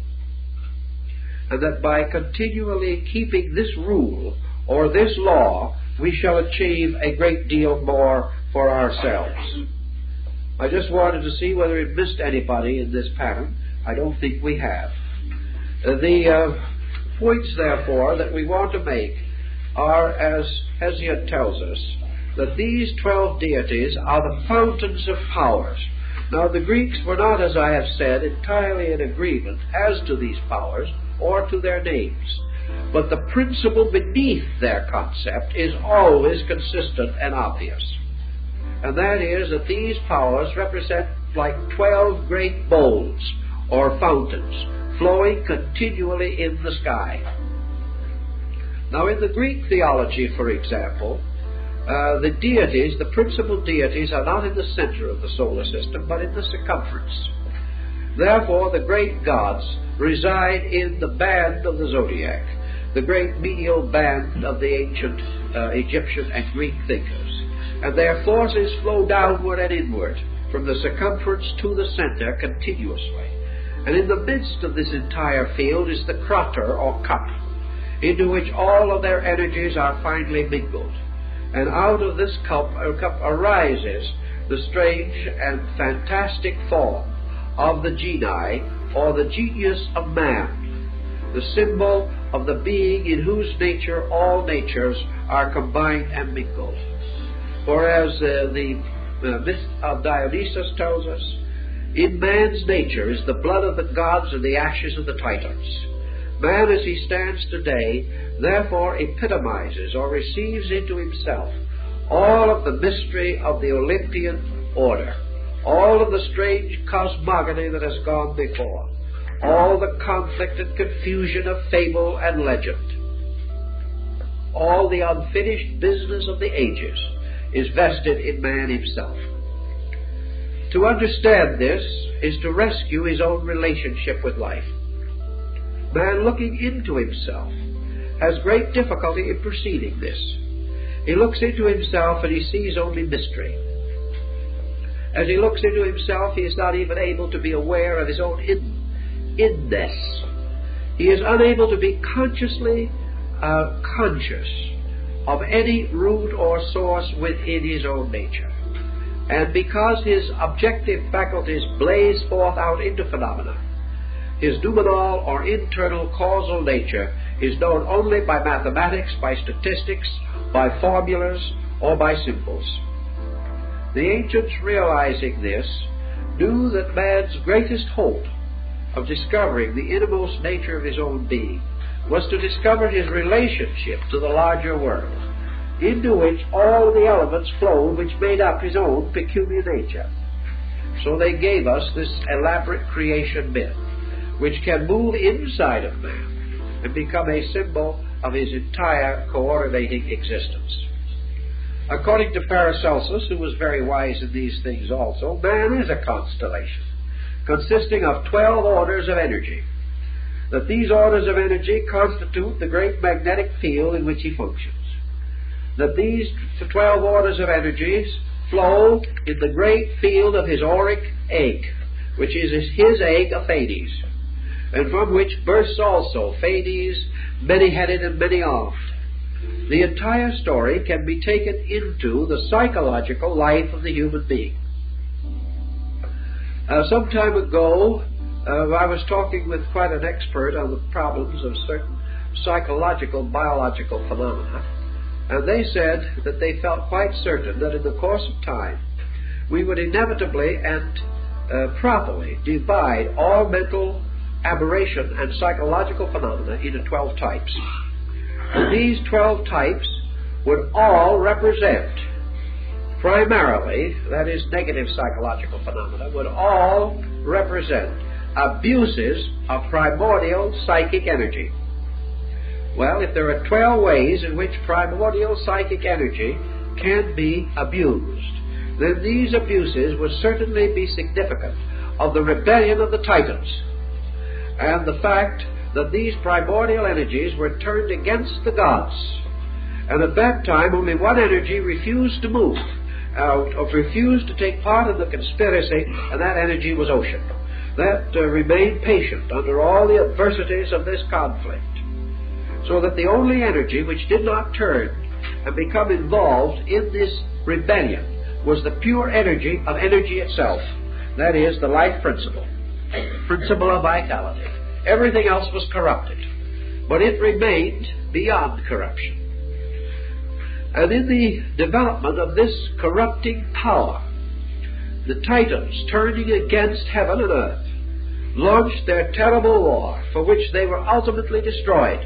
And that by continually keeping this rule or this law, we shall achieve a great deal more for ourselves. I just wanted to see whether it missed anybody in this pattern. I don't think we have. Uh, the uh, points, therefore, that we want to make are, as Hesiod tells us, that these twelve deities are the fountains of powers. Now, the Greeks were not, as I have said, entirely in agreement as to these powers or to their names. But the principle beneath their concept is always consistent and obvious. And that is that these powers represent like twelve great bowls or fountains flowing continually in the sky. Now, in the Greek theology, for example, uh, the deities, the principal deities, are not in the center of the solar system, but in the circumference. Therefore, the great gods reside in the band of the zodiac, the great medial band of the ancient uh, Egyptian and Greek thinkers. And their forces flow downward and inward, from the circumference to the center continuously. And in the midst of this entire field is the crater or cup, into which all of their energies are finally mingled. And out of this cup, uh, cup arises the strange and fantastic form of the genii, or the genius of man, the symbol of the being in whose nature all natures are combined and mingled. For as uh, the uh, myth of Dionysus tells us, in man's nature is the blood of the gods and the ashes of the Titans. Man, as he stands today, therefore epitomizes or receives into himself all of the mystery of the Olympian order, all of the strange cosmogony that has gone before, all the conflict and confusion of fable and legend, all the unfinished business of the ages is vested in man himself. To understand this is to rescue his own relationship with life. Man looking into himself has great difficulty in perceiving this. He looks into himself and he sees only mystery. As he looks into himself, he is not even able to be aware of his own in, inness. He is unable to be consciously uh, conscious of any root or source within his own nature. And because his objective faculties blaze forth out into phenomena, his noumenal or internal causal nature is known only by mathematics, by statistics, by formulas, or by symbols. The ancients, realizing this, knew that man's greatest hope of discovering the innermost nature of his own being was to discover his relationship to the larger world, into which all the elements flowed which made up his own peculiar nature. So they gave us this elaborate creation myth, which can move inside of man and become a symbol of his entire coordinating existence. According to Paracelsus, who was very wise in these things also, man is a constellation consisting of 12 orders of energy. That these orders of energy constitute the great magnetic field in which he functions. That these 12 orders of energies flow in the great field of his auric egg, which is his egg of Phanes, and from which bursts also Phanes, many-headed and many-armed. The entire story can be taken into the psychological life of the human being. Uh, some time ago, uh, I was talking with quite an expert on the problems of certain psychological, biological phenomena, and they said that they felt quite certain that in the course of time we would inevitably and uh, properly divide all mental aberration and psychological phenomena into 12 types. These 12 types would all represent primarily, that is, negative psychological phenomena, would all represent abuses of primordial psychic energy. Well, if there are 12 ways in which primordial psychic energy can be abused, then these abuses would certainly be significant of the rebellion of the Titans and the fact that these primordial energies were turned against the gods. And at that time, only one energy refused to move, or refused to take part in the conspiracy, and that energy was ocean. That uh, remained patient under all the adversities of this conflict. So that the only energy which did not turn and become involved in this rebellion was the pure energy of energy itself. That is, the life principle, principle of vitality. Everything else was corrupted, but it remained beyond corruption. And in the development of this corrupting power, the Titans, turning against heaven and earth, launched their terrible war for which they were ultimately destroyed.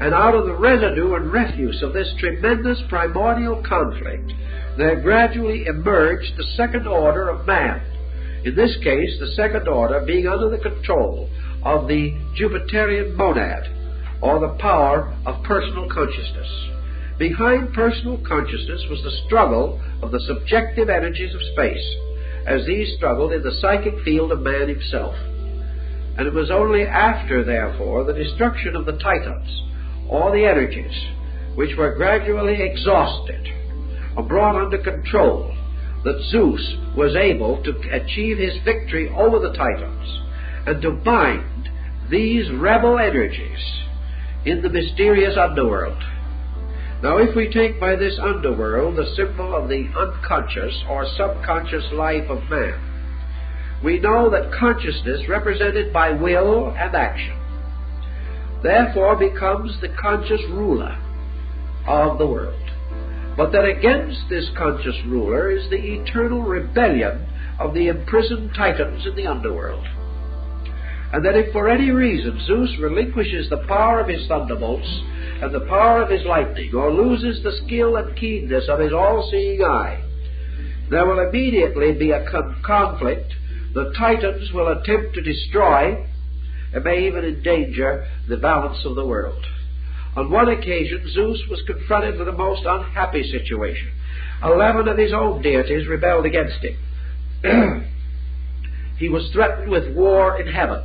And out of the residue and refuse of this tremendous primordial conflict, there gradually emerged the second order of man. In this case, the second order being under the control of the Jupiterian monad, or the power of personal consciousness. Behind personal consciousness was the struggle of the subjective energies of space, as these struggled in the psychic field of man himself. And it was only after, therefore, the destruction of the Titans, or the energies, which were gradually exhausted or brought under control, that Zeus was able to achieve his victory over the Titans and to bind these rebel energies in the mysterious underworld. Now, if we take by this underworld the symbol of the unconscious or subconscious life of man, we know that consciousness, represented by will and action, therefore becomes the conscious ruler of the world. But that against this conscious ruler is the eternal rebellion of the imprisoned titans in the underworld. And that if for any reason Zeus relinquishes the power of his thunderbolts, and the power of his lightning, or loses the skill and keenness of his all seeing eye, there will immediately be a con- conflict. The Titans will attempt to destroy and may even endanger the balance of the world. On one occasion, Zeus was confronted with a most unhappy situation. Eleven of his own deities rebelled against him. he was threatened with war in heaven.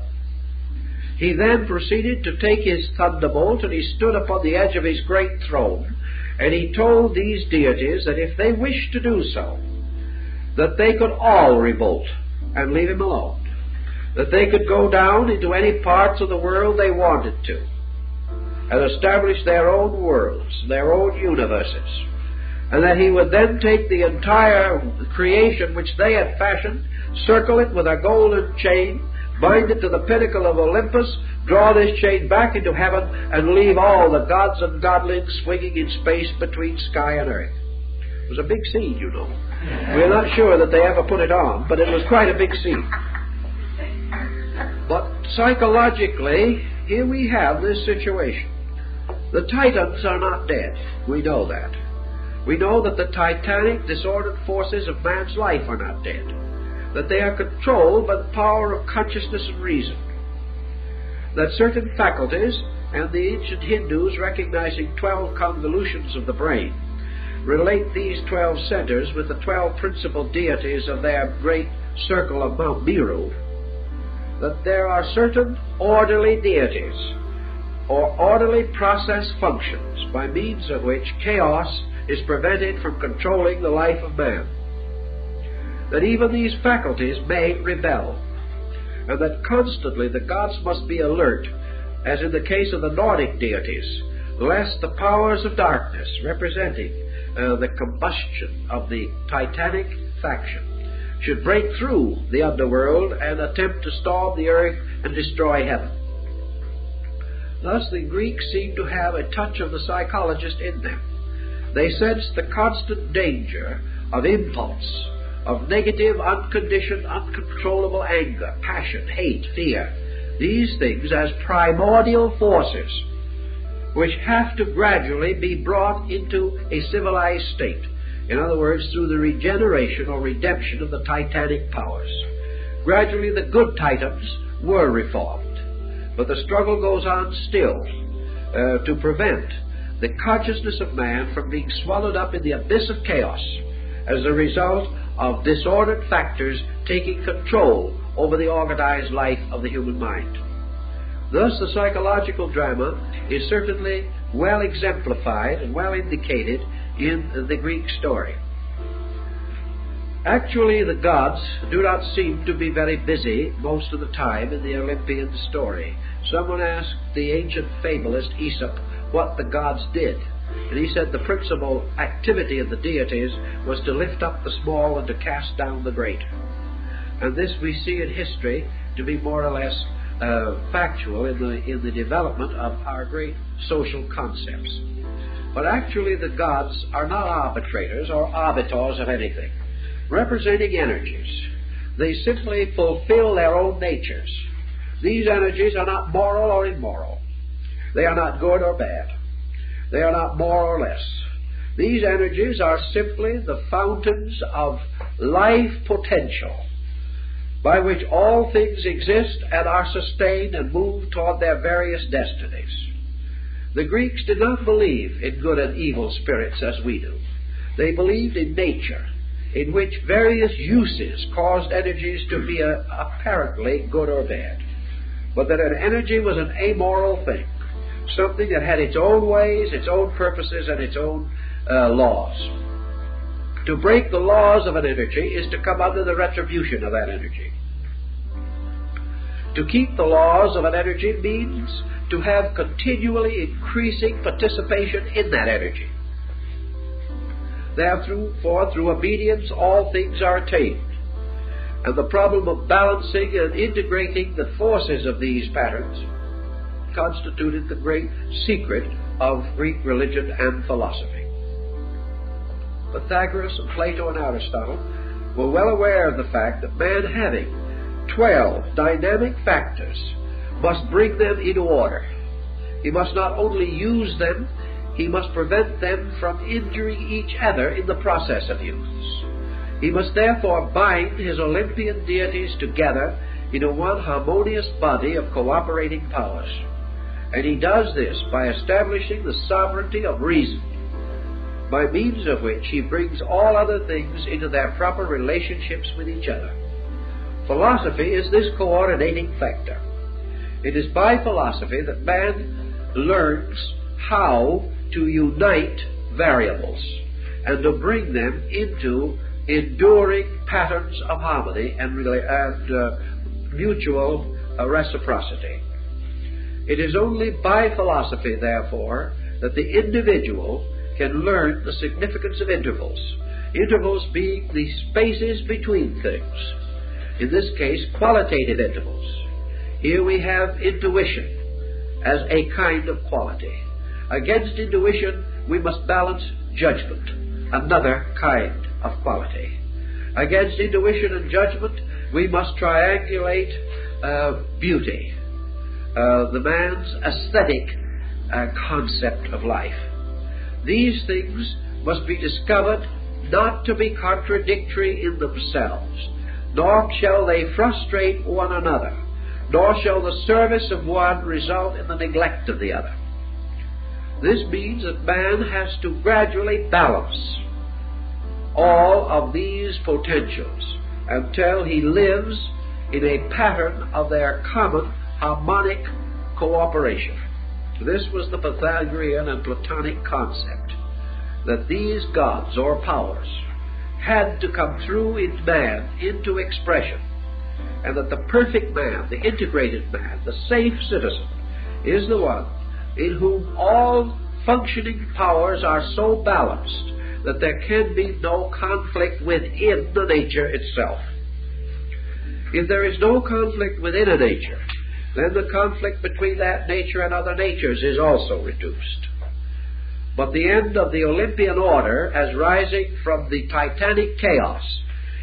He then proceeded to take his thunderbolt and he stood upon the edge of his great throne and he told these deities that if they wished to do so, that they could all revolt and leave him alone. That they could go down into any parts of the world they wanted to and establish their own worlds, their own universes. And that he would then take the entire creation which they had fashioned, circle it with a golden chain, bind it to the pinnacle of Olympus, draw this chain back into heaven, and leave all the gods and godlings swinging in space between sky and earth. It was a big scene, you know. We're not sure that they ever put it on, but it was quite a big scene. But psychologically, here we have this situation. The Titans are not dead. We know that. We know that the titanic, disordered forces of man's life are not dead that they are controlled by the power of consciousness and reason. That certain faculties and the ancient Hindus, recognizing 12 convolutions of the brain, relate these 12 centers with the 12 principal deities of their great circle of Mount Meru. That there are certain orderly deities or orderly process functions by means of which chaos is prevented from controlling the life of man. That even these faculties may rebel, and that constantly the gods must be alert, as in the case of the Nordic deities, lest the powers of darkness representing uh, the combustion of the Titanic faction should break through the underworld and attempt to storm the earth and destroy heaven. Thus, the Greeks seem to have a touch of the psychologist in them. They sense the constant danger of impulse, of negative, unconditioned, uncontrollable anger, passion, hate, fear. These things as primordial forces which have to gradually be brought into a civilized state. In other words, through the regeneration or redemption of the titanic powers. Gradually, the good Titans were reformed. But the struggle goes on still uh, to prevent the consciousness of man from being swallowed up in the abyss of chaos as a result of disordered factors taking control over the organized life of the human mind. Thus, the psychological drama is certainly well exemplified and well indicated in the Greek story. Actually, the gods do not seem to be very busy most of the time in the Olympian story. Someone asked the ancient fabulist Aesop what the gods did. And he said the principal activity of the deities was to lift up the small and to cast down the great. And this we see in history to be more or less uh, factual in the in the development of our great social concepts. But actually, the gods are not arbitrators or arbiters of anything, representing energies. They simply fulfill their own natures. These energies are not moral or immoral. They are not good or bad. They are not more or less. These energies are simply the fountains of life potential by which all things exist and are sustained and move toward their various destinies. The Greeks did not believe in good and evil spirits as we do. They believed in nature, in which various uses caused energies to be a, apparently good or bad, but that an energy was an amoral thing, something that had its own ways, its own purposes, and its own uh, laws. To break the laws of an energy is to come under the retribution of that energy. To keep the laws of an energy means to have continually increasing participation in that energy. Therefore, for through obedience, all things are attained. And the problem of balancing and integrating the forces of these patterns constituted the great secret of Greek religion and philosophy. Pythagoras and Plato and Aristotle were well aware of the fact that man having 12 dynamic factors must bring them into order. He must not only use them, he must prevent them from injuring each other in the process of use. He must therefore bind his Olympian deities together into one harmonious body of cooperating powers. And he does this by establishing the sovereignty of reason by means of which he brings all other things into their proper relationships with each other. Philosophy is this coordinating factor. It is by philosophy that man learns how to unite variables and to bring them into enduring patterns of harmony and, and uh, mutual uh, reciprocity. It is only by philosophy, therefore, that the individual can learn the significance of intervals. Intervals being the spaces between things. In this case, qualitative intervals. Here we have intuition as a kind of quality. Against intuition, we must balance judgment, another kind of quality. Against intuition and judgment, we must triangulate uh, beauty, uh, the man's aesthetic uh, concept of life. These things must be discovered not to be contradictory in themselves, nor shall they frustrate one another, nor shall the service of one result in the neglect of the other. This means that man has to gradually balance all of these potentials until he lives in a pattern of their common harmonic cooperation. This was the Pythagorean and Platonic concept that these gods or powers had to come through in man into expression, and that the perfect man, the integrated man, the safe citizen, is the one in whom all functioning powers are so balanced that there can be no conflict within the nature itself. If there is no conflict within a nature, then the conflict between that nature and other natures is also reduced. But the end of the Olympian order, as rising from the titanic chaos,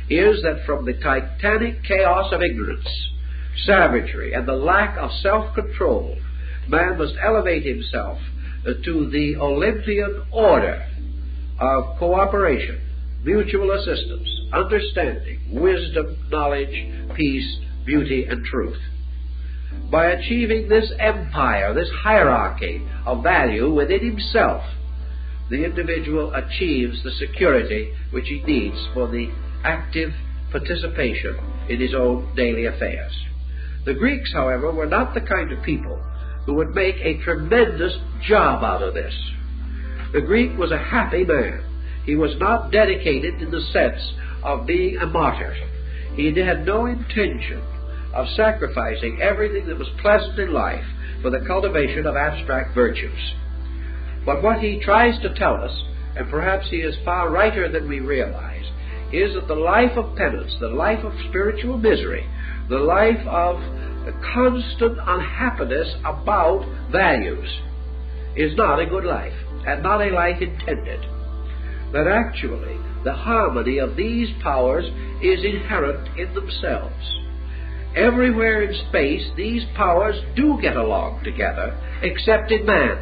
is that from the titanic chaos of ignorance, savagery, and the lack of self control, man must elevate himself uh, to the Olympian order of cooperation, mutual assistance, understanding, wisdom, knowledge, peace, beauty, and truth. By achieving this empire, this hierarchy of value within himself, the individual achieves the security which he needs for the active participation in his own daily affairs. The Greeks, however, were not the kind of people who would make a tremendous job out of this. The Greek was a happy man. He was not dedicated in the sense of being a martyr. He had no intention of sacrificing everything that was pleasant in life for the cultivation of abstract virtues. But what he tries to tell us, and perhaps he is far righter than we realize, is that the life of penance, the life of spiritual misery, the life of constant unhappiness about values is not a good life, and not a life intended. That actually the harmony of these powers is inherent in themselves. Everywhere in space, these powers do get along together, except in man.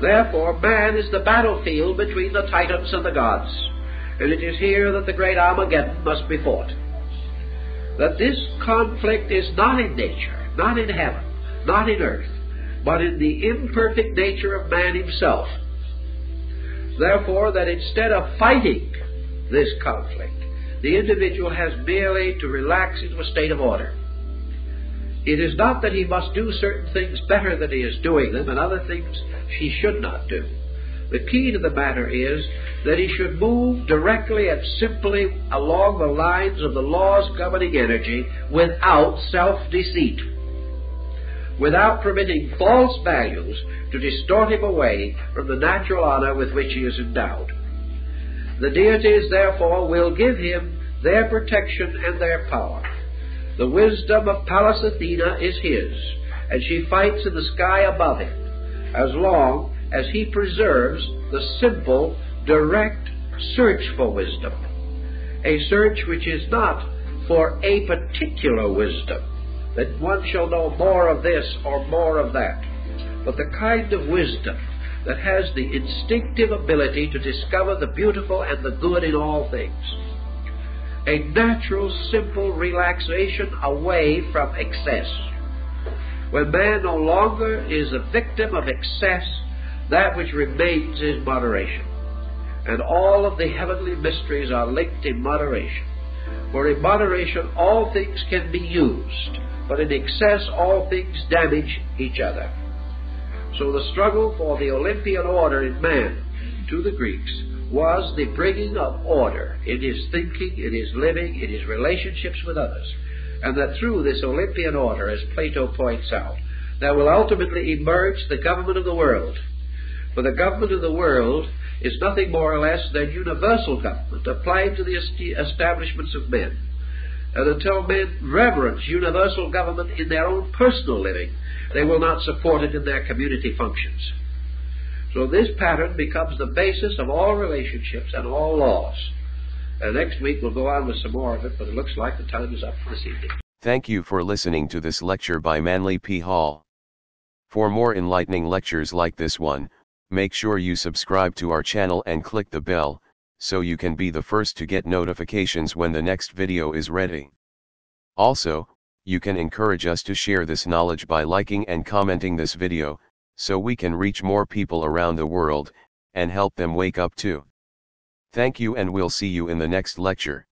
Therefore, man is the battlefield between the Titans and the gods, and it is here that the great Armageddon must be fought. That this conflict is not in nature, not in heaven, not in earth, but in the imperfect nature of man himself. Therefore, that instead of fighting this conflict, the individual has merely to relax into a state of order. It is not that he must do certain things better than he is doing them and other things he should not do. The key to the matter is that he should move directly and simply along the lines of the laws governing energy without self deceit, without permitting false values to distort him away from the natural honor with which he is endowed. The deities, therefore, will give him their protection and their power. The wisdom of Pallas Athena is his, and she fights in the sky above him, as long as he preserves the simple, direct search for wisdom. A search which is not for a particular wisdom, that one shall know more of this or more of that, but the kind of wisdom that has the instinctive ability to discover the beautiful and the good in all things. A natural, simple relaxation away from excess. When man no longer is a victim of excess, that which remains is moderation. And all of the heavenly mysteries are linked in moderation. For in moderation all things can be used, but in excess all things damage each other. So the struggle for the Olympian order in man to the Greeks was the bringing of order in his thinking, in his living, in his relationships with others. And that through this Olympian order, as Plato points out, there will ultimately emerge the government of the world. For the government of the world is nothing more or less than universal government applied to the establishments of men. And until men reverence universal government in their own personal living, they will not support it in their community functions. So this pattern becomes the basis of all relationships and all laws. And next week we'll go on with some more of it, but it looks like the time is up for this evening. Thank you for listening to this lecture by Manly P. Hall. For more enlightening lectures like this one, make sure you subscribe to our channel and click the bell, so you can be the first to get notifications when the next video is ready. Also, you can encourage us to share this knowledge by liking and commenting this video, so we can reach more people around the world, and help them wake up too. Thank you and we'll see you in the next lecture.